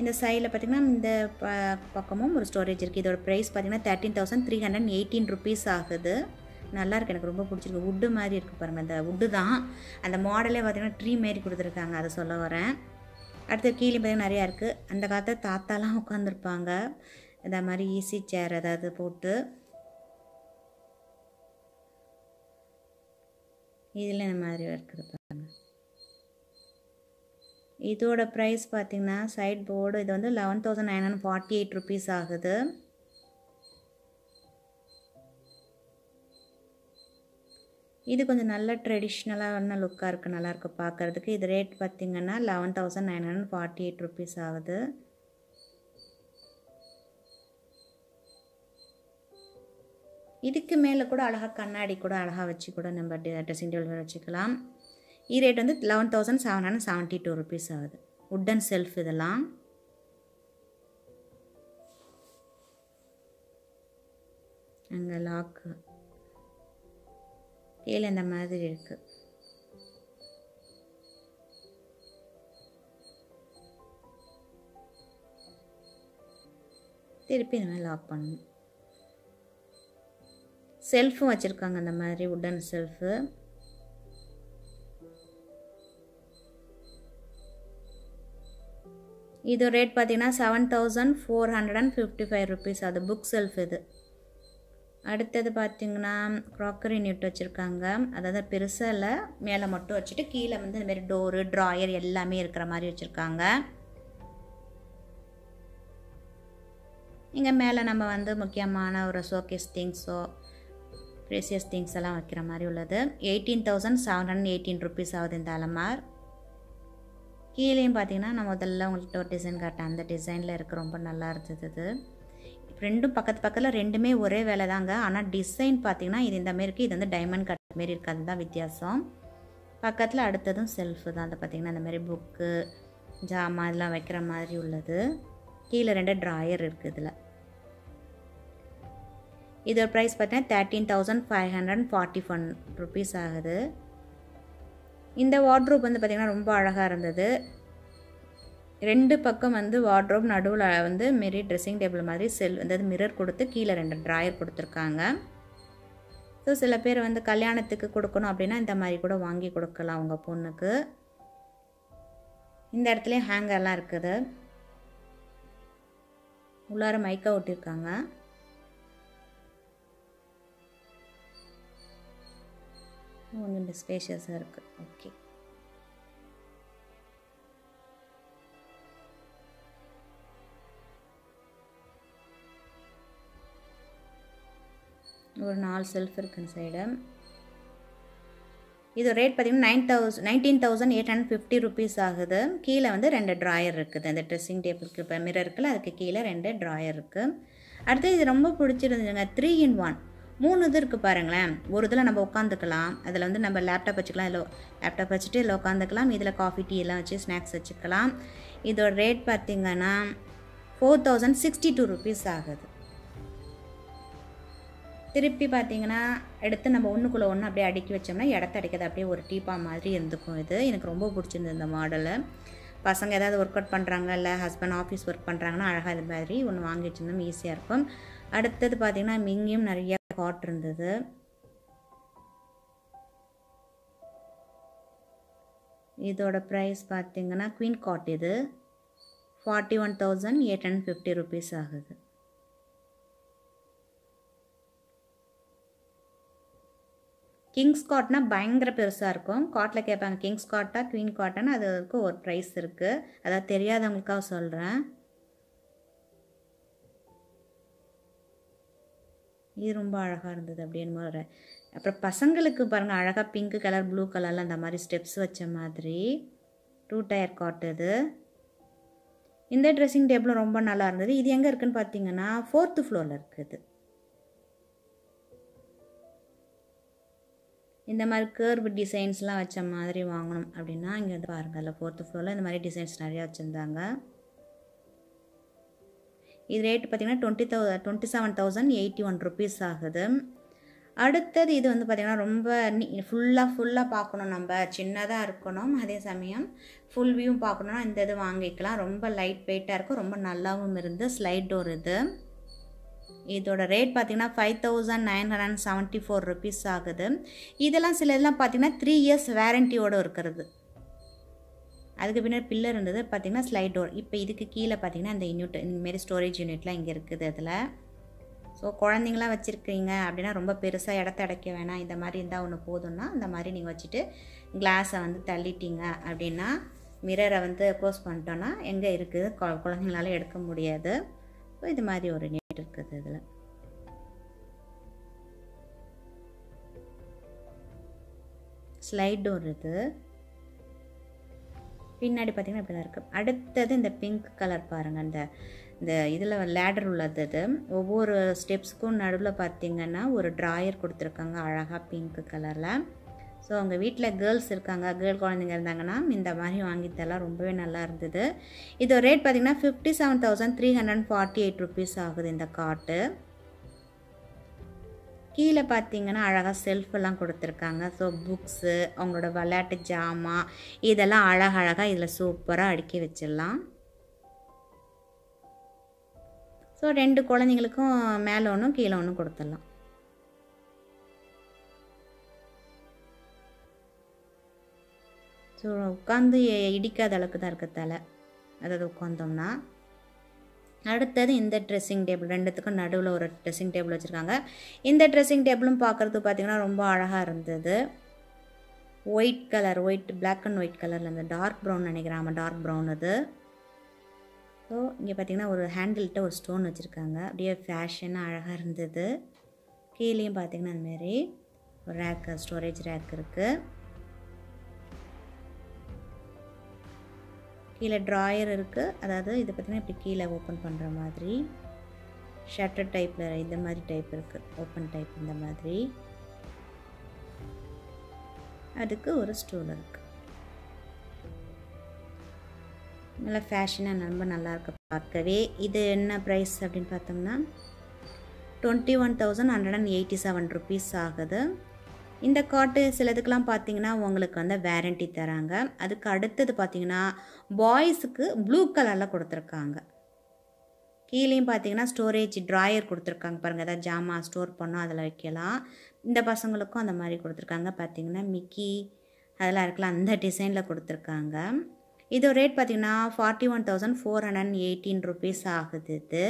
A: இந்த சைடில் பார்த்திங்கன்னா இந்த ப பக்கமும் ஒரு ஸ்டோரேஜ் இருக்குது இதோட ப்ரைஸ் பார்த்திங்கன்னா thirteen thousand three hundred eighteen rupees ஆகுது. நல்லாயிருக்கு எனக்கு ரொம்ப பிடிச்சிருக்கு. வுட்டு மாதிரி இருக்குது பாருங்கள் அந்த வுட்டு தான். அந்த மாடலே பார்த்திங்கன்னா ட்ரீ மாரி கொடுத்துருக்காங்க அதை சொல்ல வரேன். அடுத்து கீழே பார்த்திங்கன்னா நிறையா இருக்குது அந்த காலத்தில் தாத்தாலாம் உட்காந்துருப்பாங்க இந்த மாதிரி ஈஸி சேர் ஏதாவது போட்டு. இதில் இந்த மாதிரி இருக்குது பாருங்க. இதோட ப்ரைஸ் பார்த்திங்கன்னா சைட் போர்டு இது வந்து eleven thousand nine hundred forty eight rupees ஆகுது. இது கொஞ்சம் நல்ல ட்ரெடிஷ்னலான லுக்காக இருக்குது நல்லாயிருக்கு பார்க்குறதுக்கு இது ரேட் பார்த்திங்கன்னா eleven thousand nine hundred forty eight rupees ஆகுது. இதுக்கு மேலே கூட அழகாக கண்ணாடி கூட அழகாக வச்சு கூட நம்ம ட்ரெஸ்ஸிங் டேபிள் வச்சுக்கலாம். E இது ரேட் வந்து eleven thousand seven hundred seventy two rupees ஆகுது உட்டன் செல்ஃப் இதெல்லாம். அங்கே லாக்கு கீழே இந்த மாதிரி இருக்குது திருப்பி நம்ம லாக் பண்ணணும். செல்ஃபும் வச்சுருக்காங்க அந்த மாதிரி உட்டன் செல்ஃபு இது ரேட் பார்த்தீங்கன்னா seven thousand four hundred and fifty five rupees அது புக் செல்ஃப் இது. அடுத்தது பார்த்திங்கன்னா க்ராக்கரி நியூட் வச்சுருக்காங்க. அதாவது பெருசாக இல்லை மேலே மட்டும் வச்சுட்டு கீழே வந்து இந்தமாரி டோரு ட்ராயர் எல்லாமே இருக்கிற மாதிரி வச்சுருக்காங்க. இங்கே மேலே நம்ம வந்து முக்கியமான ஒரு ஷோகேஸ் திங்ஸோ ப்ரீசியஸ் திங்ஸ் எல்லாம் வைக்கிற மாதிரி உள்ளது. Eighteen thousand seven hundred eighteen rupees ஆகுது இந்த அலமார். கீழேயும் பார்த்தீங்கன்னா நான் முதல்ல உங்கள்கிட்ட ஒரு டிசைன் காட்டேன் அந்த டிசைனில் இருக்க. ரொம்ப நல்லா இருந்தது ரெண்டும் பக்கத்து பக்கத்தில் ரெண்டுமே ஒரே வேலை தாங்க ஆனால் டிசைன் பார்த்தீங்கன்னா இது இந்த மாரி இருக்குது இது வந்து டைமண்ட் கட் மாரி இருக்காது தான் வித்தியாசம். பக்கத்தில் அடுத்ததும் செல்ஃபு தான். அதை பார்த்திங்கன்னா இந்த மாதிரி புக்கு ஜாமான் இதெல்லாம் வைக்கிற மாதிரி உள்ளது. கீழே ரெண்டு ட்ராயர் இருக்குது இதில். இதோட ப்ரைஸ் பார்த்தீங்கன்னா thirteen thousand five hundred forty one rupees ஆகுது. இந்த வாட்ரூப் வந்து பார்த்திங்கன்னா ரொம்ப அழகாக இருந்தது. ரெண்டு பக்கம் வந்து வார்ட்ரோப் நடுவில் வந்து மாரி ட்ரெஸ்ஸிங் டேபிள் மாதிரி செல் அதாவது மிரர் கொடுத்து கீழே ரெண்டு ட்ராயர் கொடுத்துருக்காங்க. ஸோ சில பேர் வந்து கல்யாணத்துக்கு கொடுக்கணும் அப்படின்னா இந்த மாதிரி கூட வாங்கி கொடுக்கலாம் உங்கள் பொண்ணுக்கு. இந்த இடத்துலையும் ஹேங்கர்லாம் இருக்குது. உள்ளார மைக்கா ஒட்டியிருக்காங்க. கொஞ்சம் ஸ்பேஷியஸாக இருக்குது ஓகே ஒரு நாலு செல்ஃப் இருக்குன்னு சைடு இது ரேட் பார்த்திங்கன்னா nine thousand nineteen thousand eight hundred fifty rupees ஆகுது. கீழே வந்து ரெண்டு ட்ராயர் இருக்குது. அந்த ட்ரெஸ்ஸிங் டேபிளுக்கு இப்போ மிரர் இருக்குல்ல அதுக்கு கீழே ரெண்டு ட்ராயர் இருக்குது அடுத்து இது ரொம்ப பிடிச்சிருந்துச்சுங்க த்ரீ இன் ஒன் மூணு இது இருக்குது பாருங்களேன். ஒரு இதில் நம்ம உட்காந்துக்கலாம் அதில் வந்து நம்ம லேப்டாப் வச்சுக்கலாம். இதில் லேப்டாப் வச்சுட்டு இதில் உட்காந்துக்கலாம் இதில் காஃபி டீ எல்லாம் வச்சு ஸ்நாக்ஸ் வச்சுக்கலாம். இதோட ரேட் பார்த்திங்கன்னா four thousand sixty two rupees ஆகுது. திருப்பி பார்த்தீங்கன்னா எடுத்து நம்ம ஒன்றுக்குள்ளே ஒன்று அப்படியே அடுக்கி வச்சோம்னா இடத்த அடிக்கிறது அப்படியே ஒரு டீப்பா மாதிரி இருந்துக்கும் இது. எனக்கு ரொம்ப பிடிச்சிருந்தது இந்த மாடலு பசங்க ஏதாவது ஒர்க் அவுட் பண்ணுறாங்க இல்லை ஹஸ்பண்ட் ஆஃபீஸ் ஒர்க் பண்ணுறாங்கன்னா அழகாக இது மாதிரி ஒன்று வாங்கி வச்சுருந்தோம் ஈஸியாக இருக்கும். அடுத்தது பார்த்திங்கன்னா இங்கேயும் நிறைய காட் இருந்தது. இதோட ப்ரைஸ் பார்த்திங்கன்னா குவீன் காட் இது. Forty one thousand eight hundred fifty rupees ஆகுது. கிங்ஸ் காட்னா பயங்கர பெருசாக இருக்கும். காட்டில் கேட்பாங்க கிங்ஸ் காட்டா குவீன் காட்டான்னு அதுக்கு ஒரு ப்ரைஸ் இருக்குது அதாவது தெரியாதவங்களுக்காக சொல்கிறேன் இது ரொம்ப அழகாக இருந்தது அப்படின்னு ஒரு அப்புறம் பசங்களுக்கு பாருங்கள் அழகாக பிங்க் கலர் ப்ளூ கலரில் அந்த மாதிரி ஸ்டெப்ஸ் வச்ச மாதிரி. டூ டயர் காட் இது. இந்த ட்ரெஸ்ஸிங் டேபிளும் ரொம்ப நல்லா இருந்தது. இது எங்கே இருக்குதுன்னு பார்த்தீங்கன்னா ஃபோர்த்து ஃப்ளோரில் இருக்குது. இந்த மாதிரி கேர்வு டிசைன்ஸ்லாம் வச்ச மாதிரி வாங்கணும் அப்படின்னா இங்கே வந்து பாருங்கள் அதில் ஃபோர்த்து ஃப்ளோரில் இந்த மாதிரி டிசைன்ஸ் நிறையா வச்சுருந்தாங்க. இது ரேட் பார்த்திங்கன்னா twenty thou twenty seven thousand eighty one rupees ஆகுது. அடுத்தது இது வந்து பார்த்திங்கன்னா ரொம்ப நீ ஃபுல்லாக ஃபுல்லாக பார்க்கணும் நம்ம. சின்னதாக இருக்கணும் அதே சமயம் ஃபுல் வியூ பார்க்கணுன்னா இந்த இது வாங்கிக்கலாம். ரொம்ப லைட் வெயிட்டாக இருக்கும் ரொம்ப நல்லாவும் இருந்து ஸ்லைட் டோர் இது. இதோட ரேட் பார்த்திங்கன்னா five thousand nine hundred and seventy four rupees ஆகுது. இதெல்லாம் சில இதெல்லாம் பார்த்திங்கன்னா த்ரீ இயர்ஸ் வேரண்டியோடு இருக்கிறது. அதுக்கு பின்னாடி பில்லர் இருந்தது பார்த்திங்கன்னா ஸ்லைட் டோர் இப்போ இதுக்கு கீழே பார்த்திங்கன்னா இந்த யூனிட் இந்தமாரி ஸ்டோரேஜ் யூனிட்லாம் இங்கே இருக்குது அதில். ஸோ குழந்தைங்களாம் வச்சுருக்கீங்க அப்படின்னா ரொம்ப பெருசாக இடத்த அடைக்க வேணாம். இந்த மாதிரி இருந்தால் ஒன்று போதும்னா இந்த மாதிரி நீங்கள் வச்சுட்டு கிளாஸை வந்து தள்ளிட்டீங்க அப்படின்னா மிரரை வந்து க்ளோஸ் பண்ணிட்டோன்னா எங்கே இருக்குது? கொ குழந்தைங்களால எடுக்க முடியாது. ஸோ இது மாதிரி ஒரு நீட் இருக்குது இதில். ஸ்லைட் டோர் இது. பின்னாடி பார்த்திங்கன்னா இப்படி தான் இருக்குது அடுத்தது இந்த பிங்க் கலர் பாருங்கள் இந்த இந்த இதில் லேடர் உள்ளது இது. ஒவ்வொரு ஸ்டெப்ஸுக்கும் நடுவில் பார்த்திங்கன்னா ஒரு ட்ராயர் கொடுத்துருக்காங்க அழகாக பிங்க் கலரில். ஸோ அவங்க வீட்டில் கேர்ள்ஸ் இருக்காங்க. கேர்ள் குழந்தைங்க இருந்தாங்கன்னா இந்த மாதிரி வாங்கித்தரலாம் ரொம்பவே நல்லா இருந்தது. இதோட ரேட் பார்த்திங்கன்னா fifty seven thousand three hundred forty eight rupees ஆகுது இந்த காட்டு கீழே பார்த்தீங்கன்னா அழகாக செல்ஃபெல்லாம் கொடுத்துருக்காங்க. ஸோ புக்ஸு அவங்களோட விளையாட்டு ஜாமான் இதெல்லாம் அழகழகாக இதில் சூப்பராக அடுக்கி வச்சிடலாம். ஸோ ரெண்டு குழந்தைங்களுக்கும் மேலே ஒன்றும் கீழே ஒன்றும் கொடுத்துடலாம். ஸோ உட்காந்து இடிக்காத அளவுக்கு தான் இருக்குது தலை. அதாவது உட்காந்தோம்னா அடுத்தது இந்த ட்ரெஸ்ஸிங் டேபிள் ரெண்டுத்துக்கும் நடுவில் ஒரு ட்ரெஸ்ஸிங் டேபிள் வச்சுருக்காங்க. இந்த ட்ரெஸ்ஸிங் டேபிளும் பார்க்குறதுக்கு பார்த்திங்கன்னா ரொம்ப அழகாக இருந்தது. White colour white black and white கலரில் இந்த டார்க் ப்ரௌன் நினைக்கிறேன். ஆமாம் டார்க் ப்ரௌன் அது. ஸோ இங்கே பார்த்திங்கன்னா ஒரு ஹேண்டில்கிட்ட ஒரு ஸ்டோன் வச்சுருக்காங்க. அப்படியே ஃபேஷனாக அழகாக இருந்தது. கீழேயும் பார்த்திங்கன்னா அந்தமாரி ஒரு ரேக் ஸ்டோரேஜ் ரேக் இருக்குது கீழே ட்ராயர் இருக்குது அதாவது இதை பார்த்திங்கன்னா இப்படி கீழே ஓப்பன் பண்ணுற மாதிரி. ஷட்டர் டைப்பில் இந்த மாதிரி டைப் இருக்குது ஓப்பன் டைப் இந்த மாதிரி. அதுக்கு ஒரு ஸ்டூல் இருக்குது நல்லா ஃபேஷனாக ரொம்ப நல்லாயிருக்கு பார்க்கவே. இது என்ன ப்ரைஸ் அப்படின்னு பார்த்தோம்னா twenty one thousand hundred and eighty seven rupees ஆகுது. இந்த காட்டு சிலதுக்கெலாம் பார்த்தீங்கன்னா உங்களுக்கு வந்து வேரண்டி தராங்க. அதுக்கு அடுத்தது பார்த்தீங்கன்னா பாய்ஸுக்கு ப்ளூ கலரில் கொடுத்துருக்காங்க. கீழேயும் பார்த்தீங்கன்னா ஸ்டோரேஜ் ட்ராயர் கொடுத்துருக்காங்க பாருங்கள் ஏதாவது ஜாமான் ஸ்டோர் பண்ணோம் அதில் வைக்கலாம். இந்த பசங்களுக்கும் அந்த மாதிரி கொடுத்துருக்காங்க. பார்த்தீங்கன்னா மிக்கி அதெல்லாம் இருக்கலாம். அந்த டிசைனில் கொடுத்துருக்காங்க. இது ரேட் பார்த்திங்கன்னா forty one thousand four hundred eighteen rupees ஆகுது இது.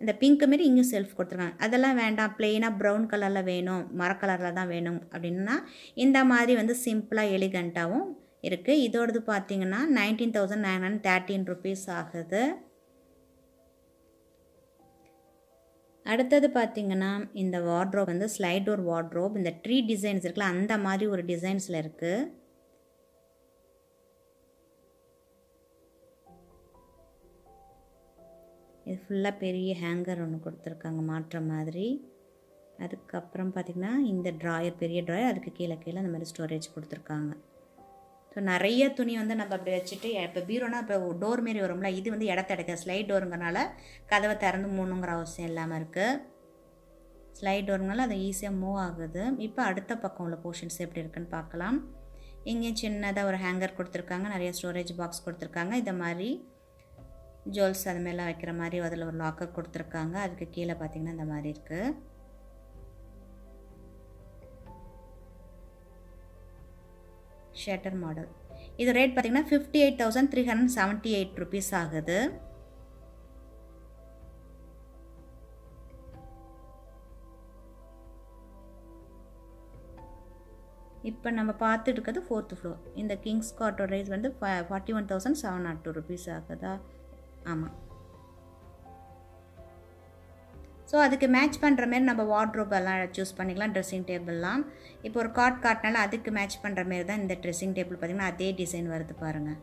A: இந்த பிங்க் மாரி இங்கேயும் செல்ஃப் கொடுத்துருக்காங்க. அதெல்லாம் வேண்டாம் ப்ளெயினாக ப்ரௌன் கலரில் வேணும் மர கலரில் தான் வேணும் அப்படின்னா இந்த மாதிரி வந்து சிம்பிளாக எலிகண்ட்டாகவும் இருக்குது இதோடது பார்த்தீங்கன்னா nineteen thousand nine hundred thirteen rupees ஆகுது. அடுத்தது பார்த்தீங்கன்னா இந்த வார்ட்ரோப் வந்து ஸ்லைட் டோர் வார்ட்ரோப் இந்த ட்ரீ டிசைன்ஸ் இருக்குல்ல அந்த மாதிரி ஒரு டிசைன்ஸில் இருக்குது இது ஃபுல்லாக பெரிய ஹேங்கர் ஒன்று கொடுத்துருக்காங்க மாற்ற மாதிரி. அதுக்கப்புறம் பார்த்திங்கன்னா இந்த ட்ராயர் பெரிய ட்ராயர் அதுக்கு கீழே கீழே அந்த மாதிரி ஸ்டோரேஜ் கொடுத்துருக்காங்க. ஸோ நிறைய துணி வந்து நம்ம அப்படி வச்சுட்டு இப்போ பீரோனா இப்போ டோர் மாரி வரும்ல இது வந்து இடத்த அடைக்க. ஸ்லைட் டோருங்கிறனால கதவை திறந்து மூணுங்கிற அவசியம் இல்லாமல் இருக்குது ஸ்லைட் டோருங்கனால அது ஈஸியாக மூவ் ஆகுது. இப்போ அடுத்த பக்கம் உள்ள போர்ஷன்ஸ் எப்படி இருக்குன்னு பார்க்கலாம் இங்கேயும் சின்னதாக ஒரு ஹேங்கர் கொடுத்துருக்காங்க நிறைய ஸ்டோரேஜ் பாக்ஸ் கொடுத்துருக்காங்க இதை மாதிரி. ஜுவல்ஸ் அது மாதிரிலாம் வைக்கிற மாதிரி அதில் ஒரு லாக்கர் கொடுத்துருக்காங்க. அதுக்கு கீழே பார்த்தீங்கன்னா இந்த மாதிரி இருக்குது ஷட்டர் மாடல் இது ரேட் பார்த்தீங்கன்னா fifty eight thousand three hundred seventy eight rupees ஆகுது. இப்போ நம்ம பார்த்துட்டு இருக்கிறது ஃபோர்த்து ஃப்ளோர் இந்த கிங்ஸ் காட்டோட ரேட் வந்து forty one thousand seven nought two rupees ஆகுதா? ஆமாம் ஸோ அதுக்கு மேட்ச் பண்ணுற மாரி நம்ம வார்ட்ரோப் எல்லாம் சூஸ் பண்ணிக்கலாம் ட்ரெஸ்ஸிங் டேபிள்லாம் இப்போ ஒரு காட் காட்டினால அதுக்கு மேட்ச் பண்ணுற மாரி தான் இந்த ட்ரெஸ்ஸிங் டேபிள் பார்த்திங்கன்னா அதே டிசைன் வருது பாருங்கள்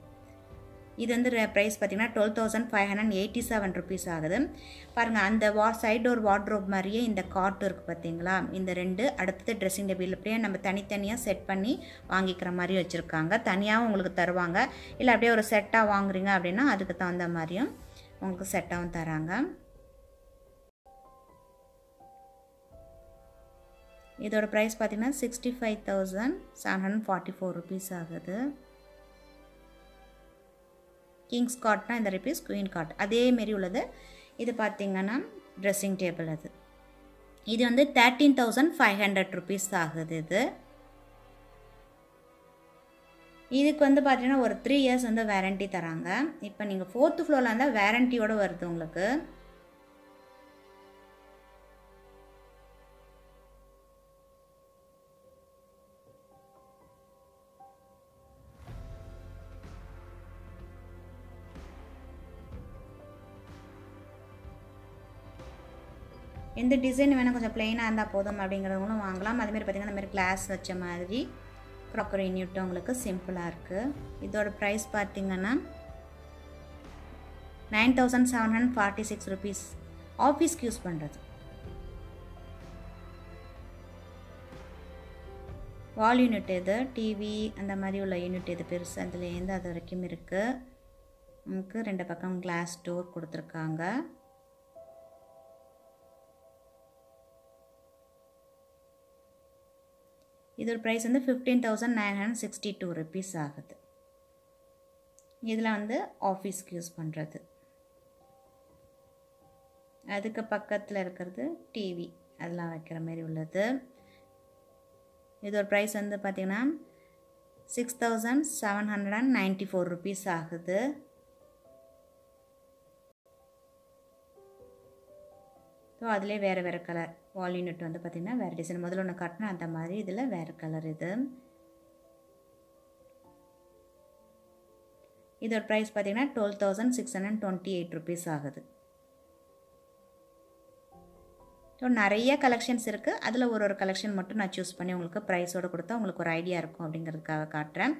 A: இது வந்து ப்ரைஸ் பார்த்தீங்கன்னா twelve thousand five hundred eighty seven rupees ஆகுது. பாருங்கள் அந்த வா சைட் டோர் வார்ட்ரோப் மாதிரியே இந்த காட் இருக்குது பார்த்தீங்களா? இந்த ரெண்டு அடுத்தது ட்ரெஸ்ஸிங் டேபிள் அப்படியே நம்ம தனித்தனியாக செட் பண்ணி வாங்கிக்கிற மாதிரி வச்சுருக்காங்க. தனியாகவும் உங்களுக்கு தருவாங்க. இல்லை அப்படியே ஒரு செட்டாக வாங்குறீங்க அப்படின்னா அதுக்கு தகுந்த மாதிரியும் உங்களுக்கு செட்டாகவும் தராங்க. இதோட ப்ரைஸ் பார்த்தீங்கன்னா sixty five thousand seven hundred forty four rupees ஆகுது. கிங்ஸ் காட்னா இந்த ருபீஸ் குயின் காட். அதேமாரி உள்ளது. இது பார்த்திங்கன்னா ட்ரெஸ்ஸிங் டேபிள் அது. இது வந்து thirteen thousand five hundred rupees ஆகுது இது. இதுக்கு வந்து பார்த்தீங்கன்னா ஒரு த்ரீ இயர்ஸ் வந்து வேரண்டி தராங்க. இப்போ நீங்கள் ஃபோர்த்து ஃப்ளோரில் இருந்தால் வேரண்டியோடு வருது உங்களுக்கு. டிசைன் வேணால் கொஞ்சம் ப்ளெயினாக இருந்தால் போதும் அப்படிங்கிறவங்களும் வாங்கலாம். அதுமாரி பார்த்திங்கன்னா இந்த மாதிரி கிளாஸ் வச்ச மாதிரி க்ராக்கரி நியூட்டு உங்களுக்கு சிம்பிளாக இருக்குது இதோட ப்ரைஸ் பார்த்திங்கன்னா nine thousand seven hundred forty six rupees ஆஃபீஸ்க்கு யூஸ் பண்ணுறது வால் யூனிட் இது டிவி அந்த மாதிரி உள்ள யூனிட் இது பெருசு? அதுலேருந்து அது வரைக்கும் இருக்குது நமக்கு ரெண்டு பக்கம் கிளாஸ் டோர் கொடுத்துருக்காங்க. இதோட ப்ரைஸ் வந்து fifteen thousand nine hundred sixty two rupees ஆகுது. இதில் வந்து ஆஃபீஸ்க்கு யூஸ் பண்ணுறது அதுக்கு பக்கத்தில் இருக்கிறது டிவி அதெல்லாம் வைக்கிற மாதிரி உள்ளது. இதோட ப்ரைஸ் வந்து பார்த்திங்கன்னா six thousand seven hundred and ninety four rupees ஆகுது. ஸோ அதிலே வேறு வேறு கலர் வால் யூனிட் வந்து பார்த்திங்கன்னா வேறு டிசைன் முதல்ல ஒன்று காட்டினா அந்த மாதிரி இதில் வேறு கலர் இது. இதோட ப்ரைஸ் பார்த்திங்கன்னா twelve thousand six hundred twenty eight rupees ஆகுது. ஸோ நிறைய கலெக்ஷன்ஸ் இருக்குது அதில் ஒரு ஒரு கலெக்ஷன் மட்டும் நான் சூஸ் பண்ணி உங்களுக்கு ப்ரைஸோடு கொடுத்தா உங்களுக்கு ஒரு ஐடியா இருக்கும் அப்படிங்கிறதுக்காக காட்டுறேன்.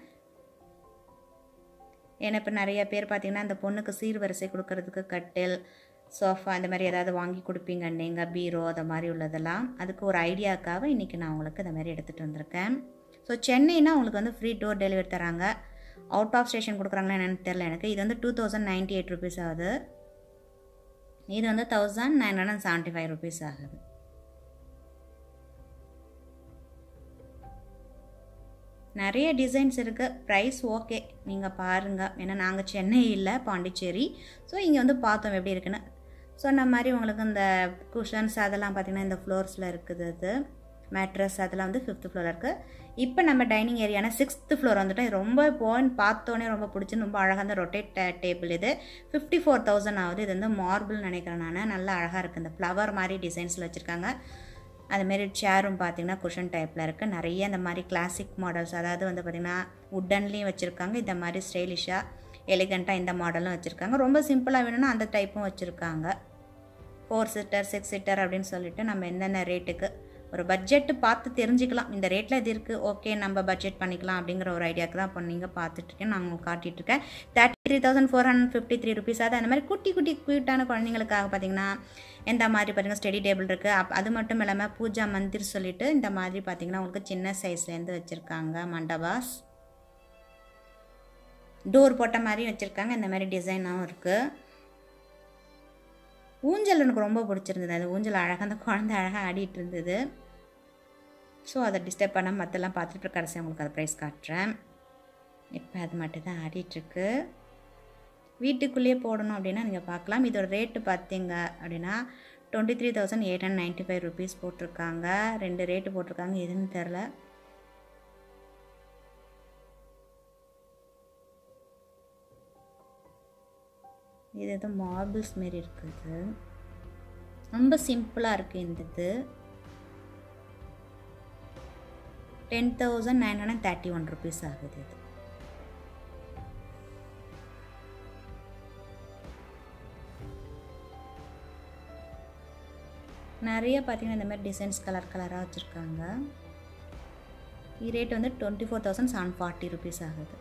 A: ஏன்னா இப்போ நிறைய பேர் பார்த்திங்கன்னா அந்த பொண்ணுக்கு சீர்வரிசை கொடுக்கறதுக்கு கட்டில் சோஃபா இந்த மாதிரி ஏதாவது வாங்கி கொடுப்பீங்க நீங்கள் பீரோ அதை மாதிரி உள்ளதெல்லாம். அதுக்கு ஒரு ஐடியாவுக்காக இன்றைக்கி நான் உங்களுக்கு இந்த மாதிரி எடுத்துகிட்டு வந்திருக்கேன். ஸோ சென்னைனா உங்களுக்கு வந்து ஃப்ரீ டோர் டெலிவரி தராங்க. அவுட் ஆஃப் ஸ்டேஷன் கொடுக்குறாங்களா என்னென்னு தெரில எனக்கு. இது வந்து two thousand ninety eight rupees ஆகுது. இது வந்து thousand nine hundred seventy five rupees ஆகுது. நிறைய டிசைன்ஸ் இருக்குது ப்ரைஸ் ஓகே நீங்கள் பாருங்கள் ஏன்னா நாங்கள் சென்னை இல்லை பாண்டிச்சேரி. ஸோ இங்கே வந்து பார்த்தோம் எப்படி இருக்குன்னு. சொன்ன மாதிரி உங்களுக்கு இந்த குஷன்ஸ் அதெல்லாம் பார்த்திங்கன்னா இந்த ஃப்ளோர்ஸில் இருக்குது அது. மேட்ரஸ் அதெல்லாம் வந்து ஃபிஃப்த் ஃப்ளோரில் இருக்குது இப்போ நம்ம டைனிங் ஏரியானா சிக்ஸ்த்து ஃப்ளோர் வந்துட்டு ரொம்ப போன் பார்த்தோன்னே ரொம்ப பிடிச்சி ரொம்ப அழகாக அந்த ரொட்டேட் டேபிள் இது. ஃபிஃப்டி ஃபோர் தௌசண்ட் ஆகுது. இது வந்து மார்பிள் நினைக்கிறேன் நான். நல்லா அழகாக இருக்குது இந்த ஃப்ளவர் மாதிரி டிசைன்ஸில் வச்சுருக்காங்க. அதுமாரி சேரும் பார்த்திங்கன்னா குஷன் டைப்பில் இருக்குது நிறைய இந்த மாதிரி கிளாசிக் மாடல்ஸ் அதாவது வந்து பார்த்திங்கன்னா உட்டன்லேயும் வச்சுருக்காங்க. இந்த மாதிரி ஸ்டைலிஷாக எலிகண்ட்டாக இந்த மாடலும் வச்சுருக்காங்க. ரொம்ப சிம்பிளாக வேணும்னா அந்த டைப்பும் வச்சுருக்காங்க. ஃபோர் சீட்டர் சிக்ஸ் சீட்டர் அப்படின்னு சொல்லிட்டு நம்ம என்னென்ன ரேட்டுக்கு ஒரு பட்ஜெட்டு பார்த்து தெரிஞ்சுக்கலாம். இந்த ரேட்டில் இது இருக்குது ஓகே நம்ம பட்ஜெட் பண்ணிக்கலாம் அப்படிங்கிற ஒரு ஐடியாவுக்கு தான் இப்போ நீங்கள் பார்த்துட்ருக்கேன் நான் உங்களுக்கு காட்டிகிட்ருக்கேன் thirty three thousand four hundred fifty three rupees அது அந்த மாதிரி குட்டி குட்டி க்யூட்டான குழந்தைங்களுக்காக பார்த்தீங்கன்னா எந்த மாதிரி பார்த்தீங்கன்னா ஸ்டடி டேபிள் இருக்குது அப் அது மட்டும் இல்லாமல் பூஜா மந்திர் சொல்லிட்டு இந்த மாதிரி பார்த்தீங்கன்னா உங்களுக்கு சின்ன சைஸ்லேருந்து வச்சுருக்காங்க மண்டபாஸ். டோர் போட்ட மாதிரியும் வச்சுருக்காங்க இந்த மாதிரி டிசைனாகவும் இருக்குது ஊஞ்சல் எனக்கு ரொம்ப பிடிச்சிருந்தது. அது ஊஞ்சல் அழகாக அந்த குழந்தை அழகாக ஆடிட்டு இருந்தது. ஸோ அதை டிஸ்டர்ப் பண்ணால் மற்றெல்லாம் பார்த்துட்டு கடைசி உங்களுக்கு அதை ப்ரைஸ் காட்டுறேன். இப்போ அது மட்டும் தான் ஆடிட்டுருக்கு வீட்டுக்குள்ளேயே போடணும் அப்படின்னா நீங்கள் பார்க்கலாம். இதோட ரேட்டு பார்த்தீங்க அப்படின்னா twenty three thousand eight hundred ninety five rupees போட்டிருக்காங்க. ரெண்டு ரேட்டு போட்டிருக்காங்க. எதுன்னு தெரில. இது ஏதோ மார்பிள்ஸ் மாரி இருக்குது. ரொம்ப சிம்பிளாக இருக்குது இந்த இது ten thousand nine hundred thirty one rupees ஆகுது இது. நிறைய பார்த்தீங்கன்னா இந்த மாதிரி டிசைன்ஸ் கலர் கலராக வச்சுருக்காங்க. ரேட் வந்து twenty four thousand seven forty rupees ஆகுது.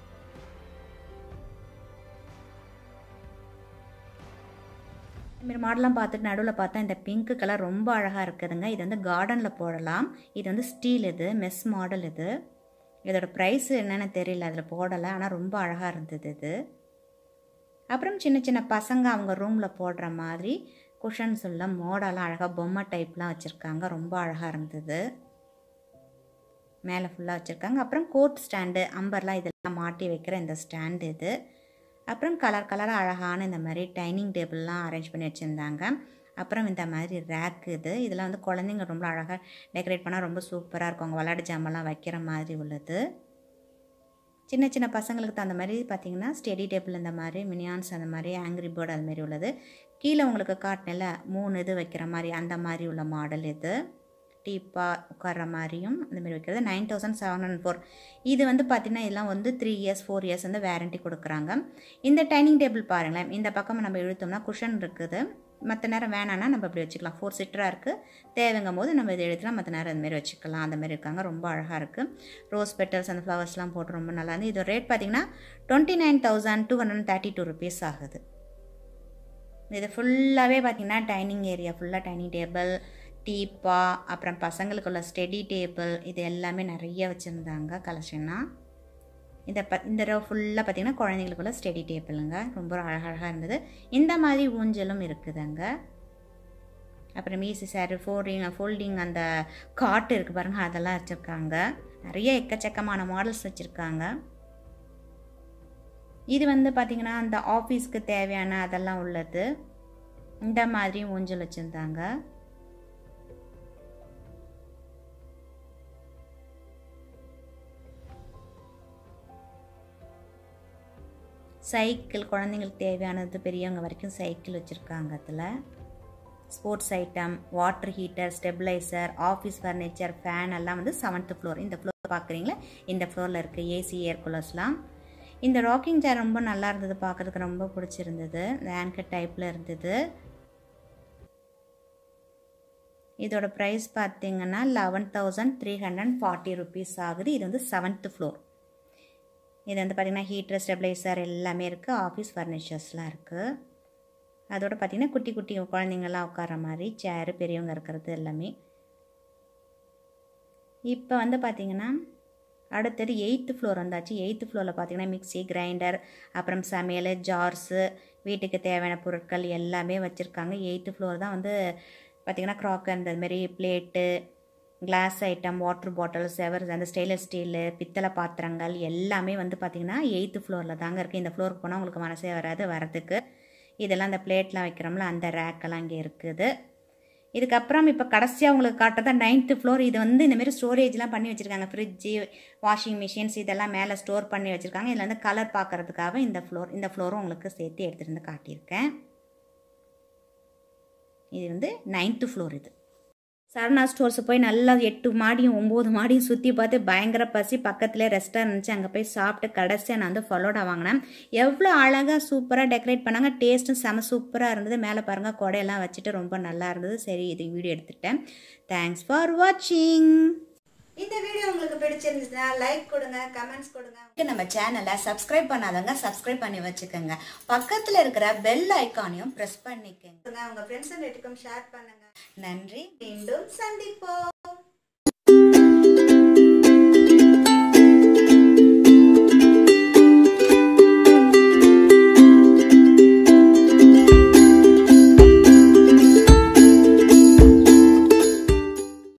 A: இதுமாரி மாடலாம் பார்த்துட்டு நடுவில் பார்த்தா இந்த பிங்க் கலர் ரொம்ப அழகாக இருக்குதுங்க. இது வந்து கார்டனில் போடலாம். இது வந்து ஸ்டீல் இது மெஸ் மாடல் இது. இதோட ப்ரைஸ் என்னென்னு தெரியல அதில் போடலை. ஆனால் ரொம்ப அழகாக இருந்தது இது. அப்புறம் சின்ன சின்ன பசங்க அவங்க ரூமில் போடுற மாதிரி குஷன்ஸ் உள்ள மோடெல்லாம் அழகாக பொம்மை டைப்லாம் வச்சுருக்காங்க. ரொம்ப அழகாக இருந்தது. மேலே ஃபுல்லாக வச்சுருக்காங்க. அப்புறம் கோட் ஸ்டாண்டு அம்பர்லாம் இதெல்லாம் மாட்டி வைக்கிற இந்த ஸ்டாண்டு இது. அப்புறம் கலர் கலராக அழகான இந்த மாதிரி டைனிங் டேபிள்லாம் அரேஞ்ச் பண்ணி வச்சுருந்தாங்க. அப்புறம் இந்த மாதிரி ரேக் இது. இதெல்லாம் வந்து குழந்தைங்க ரொம்ப அழகாக டெக்கரேட் பண்ணால் ரொம்ப சூப்பராக இருக்கும். அவங்க விளையாட்டு ஜாமெல்லாம் வைக்கிற மாதிரி உள்ளது. சின்ன சின்ன பசங்களுக்கு தகுந்த மாதிரி பார்த்தீங்கன்னா ஸ்டெடி டேபிள் இந்த மாதிரி மினியான்ஸ் அந்த மாதிரி ஆங்கிரி பேர்டு அது மாதிரி உள்ளது. கீழே உங்களுக்கு காட்டினில் மூணு இது வைக்கிற மாதிரி அந்த மாதிரி உள்ள மாடல் இது. டீப்பாக உட்கார்ற மாதிரியும் அந்த மாதிரி வைக்கிறது. Nine thousand seven hundred four இது வந்து பார்த்திங்கன்னா இதெல்லாம் வந்து த்ரீ இயர்ஸ் ஃபோர் இயர்ஸ் வந்து வேரண்டி கொடுக்குறாங்க. இந்த டைனிங் டேபிள் பாருங்களேன். இந்த பக்கம் நம்ம இழுத்தோம்னா குஷன் இருக்குது. மற்ற நேரம் வேணான்னா நம்ம இப்படி வச்சுக்கலாம். ஃபோர் சிட்டராக இருக்குது தேவைங்கும் போது நம்ம இதை எழுத்துலாம் மற்ற நேரம் அதுமாரி வச்சுக்கலாம். அந்த மாதிரி இருக்காங்க. ரொம்ப அழகாக இருக்குது ரோஸ் பெட்டல்ஸ் அந்த ஃப்ளவர்ஸ்லாம் போட்டு ரொம்ப நல்லா இருந்து. இதோட ரேட் பார்த்திங்கன்னா twenty nine thousand two hundred thirty two rupees ஆகுது இது ஃபுல்லாகவே பார்த்திங்கன்னா டைனிங் ஏரியா ஃபுல்லாக டைனிங் டேபிள் டீப்பா அப்புறம் பசங்களுக்குள்ள ஸ்டெடி டேபிள் இது எல்லாமே நிறைய வச்சுருந்தாங்க கலெக்ஷனாக இந்த ப இந்த ரோ ஃபுல்லாக பார்த்திங்கன்னா குழந்தைங்களுக்குள்ள ஸ்டெடி டேபிளுங்க. ரொம்ப அழகழகாக இருந்தது. இந்த மாதிரி ஊஞ்சலும் இருக்குதுங்க. அப்புறம் ஈசி சாரி ஃபோல்டிங் ஃபோல்டிங் அந்த காட்டு இருக்குது பாருங்கள் அதெல்லாம் வச்சுருக்காங்க. நிறைய எக்கச்சக்கமான மாடல்ஸ் வச்சுருக்காங்க. இது வந்து பார்த்திங்கன்னா அந்த ஆஃபீஸ்க்கு தேவையான அதெல்லாம் உள்ளது. இந்த மாதிரி ஊஞ்சல் வச்சுருந்தாங்க. சைக்கிள் குழந்தைங்களுக்கு தேவையானது பெரியவங்க வரைக்கும் சைக்கிள் வச்சுருக்காங்க அதில். Sports item water heater stabiliser office furniture fan எல்லாம் வந்து செவன்த்து ஃப்ளோர் இந்த ஃப்ளோர் பார்க்குறீங்களா இந்த ஃப்ளோரில் இருக்குது ஏசி ஏர் கூலர்ஸ்லாம் இந்த ராக்கிங் சேர் ரொம்ப நல்லா இருந்தது பார்க்குறதுக்கு ரொம்ப பிடிச்சிருந்தது. இந்த டைப்பில் இருந்தது. இதோட ப்ரைஸ் பார்த்தீங்கன்னா eleven thousand three hundred forty rupees ஆகுது. இது வந்து செவன்த்து ஃப்ளோர் இது வந்து பார்த்திங்கன்னா ஹீட்டர் ஸ்டெபிளைசர் எல்லாமே இருக்குது ஆஃபீஸ் ஃபர்னிச்சர்ஸ்லாம் இருக்குது அதோட பார்த்திங்கன்னா குட்டி குட்டி குழந்தைங்கள்லாம் உட்கார மாதிரி சேரு பெரியவங்க இருக்கிறது எல்லாமே. இப்போ வந்து பார்த்திங்கன்னா அடுத்தது எயித்து ஃப்ளோர் வந்தாச்சு. எயித்து ஃப்ளோரில் பார்த்திங்கன்னா மிக்சி கிரைண்டர் அப்புறம் சமையல் ஜார்ஸு வீட்டுக்கு தேவையான பொருட்கள் எல்லாமே வச்சுருக்காங்க. எயித்து ஃப்ளோர் தான் வந்து பார்த்திங்கன்னா க்ராக்கர் இந்த மாதிரி plate glass item water bottle செவர் அந்த ஸ்டெயின்லெஸ் ஸ்டீலு பித்தளை பாத்திரங்கள் எல்லாமே வந்து பார்த்திங்கன்னா எயித்து ஃப்ளோரில் தாங்க இருக்குது இந்த ஃப்ளோருக்கு போனால் உங்களுக்கு மனசே வராது வரதுக்கு இதெல்லாம் அந்த பிளேட்லாம் வைக்கிறோம்ல அந்த ரேக்கெல்லாம் இங்கே இருக்குது. இதுக்கப்புறம் இப்போ கடைசியாக உங்களுக்கு காட்டுறதா நைன்த்து ஃப்ளோர் இது வந்து இந்தமாரி ஸ்டோரேஜ்லாம் பண்ணி வச்சுருக்காங்க. ஃப்ரிட்ஜு வாஷிங் மிஷின்ஸ் இதெல்லாம் மேலே ஸ்டோர் பண்ணி வச்சுருக்காங்க. இதில் வந்து கலர் பார்க்குறதுக்காக இந்த ஃப்ளோர் இந்த ஃப்ளோரும் உங்களுக்கு சேர்த்து எடுத்துகிட்டு வந்து காட்டியிருக்கேன். இது வந்து நைன்த்து ஃப்ளோர் இது. சரணா ஸ்டோர்ஸ் போய் நல்லா எட்டு மாடியும் ஒம்பது மாடியும் சுற்றி பார்த்து பயங்கர பசி பக்கத்துலேயே ரெஸ்டாரண்ட் இருந்துச்சு. அங்கே போய் சாப்பிட்டு கடைசியாக நான் வந்து ஃபலோடா வாங்கினேன். எவ்வளோ அழகாக சூப்பராக டெக்கரேட் பண்ணாங்க. டேஸ்ட்டும் செம சூப்பராக இருந்தது. மேலே பாருங்கள் கொடையெல்லாம் வச்சுட்டு ரொம்ப நல்லா இருந்தது. சரி இது வீடியோ எடுத்துட்டேன். தேங்க்ஸ் ஃபார் வாட்சிங் இந்த வீடியோ உங்களுக்கு பிடிச்சிருந்துச்சுன்னா லைக் கொடுங்க கமெண்ட்ஸ் கொடுங்க. நம்ம சேனலை சப்ஸ்கிரைப் பண்ணாதவங்க சப்ஸ்கிரைப் பண்ணி வச்சுக்கோங்க. பக்கத்தில் இருக்கிற பெல் ஐக்கானையும் ப்ரெஸ் பண்ணிக்கோங்க. உங்கள் ஃப்ரெண்ட்ஸ் அண்ட் ஷேர் பண்ணுங்க. நன்றி மீண்டும் சந்திப்போம்.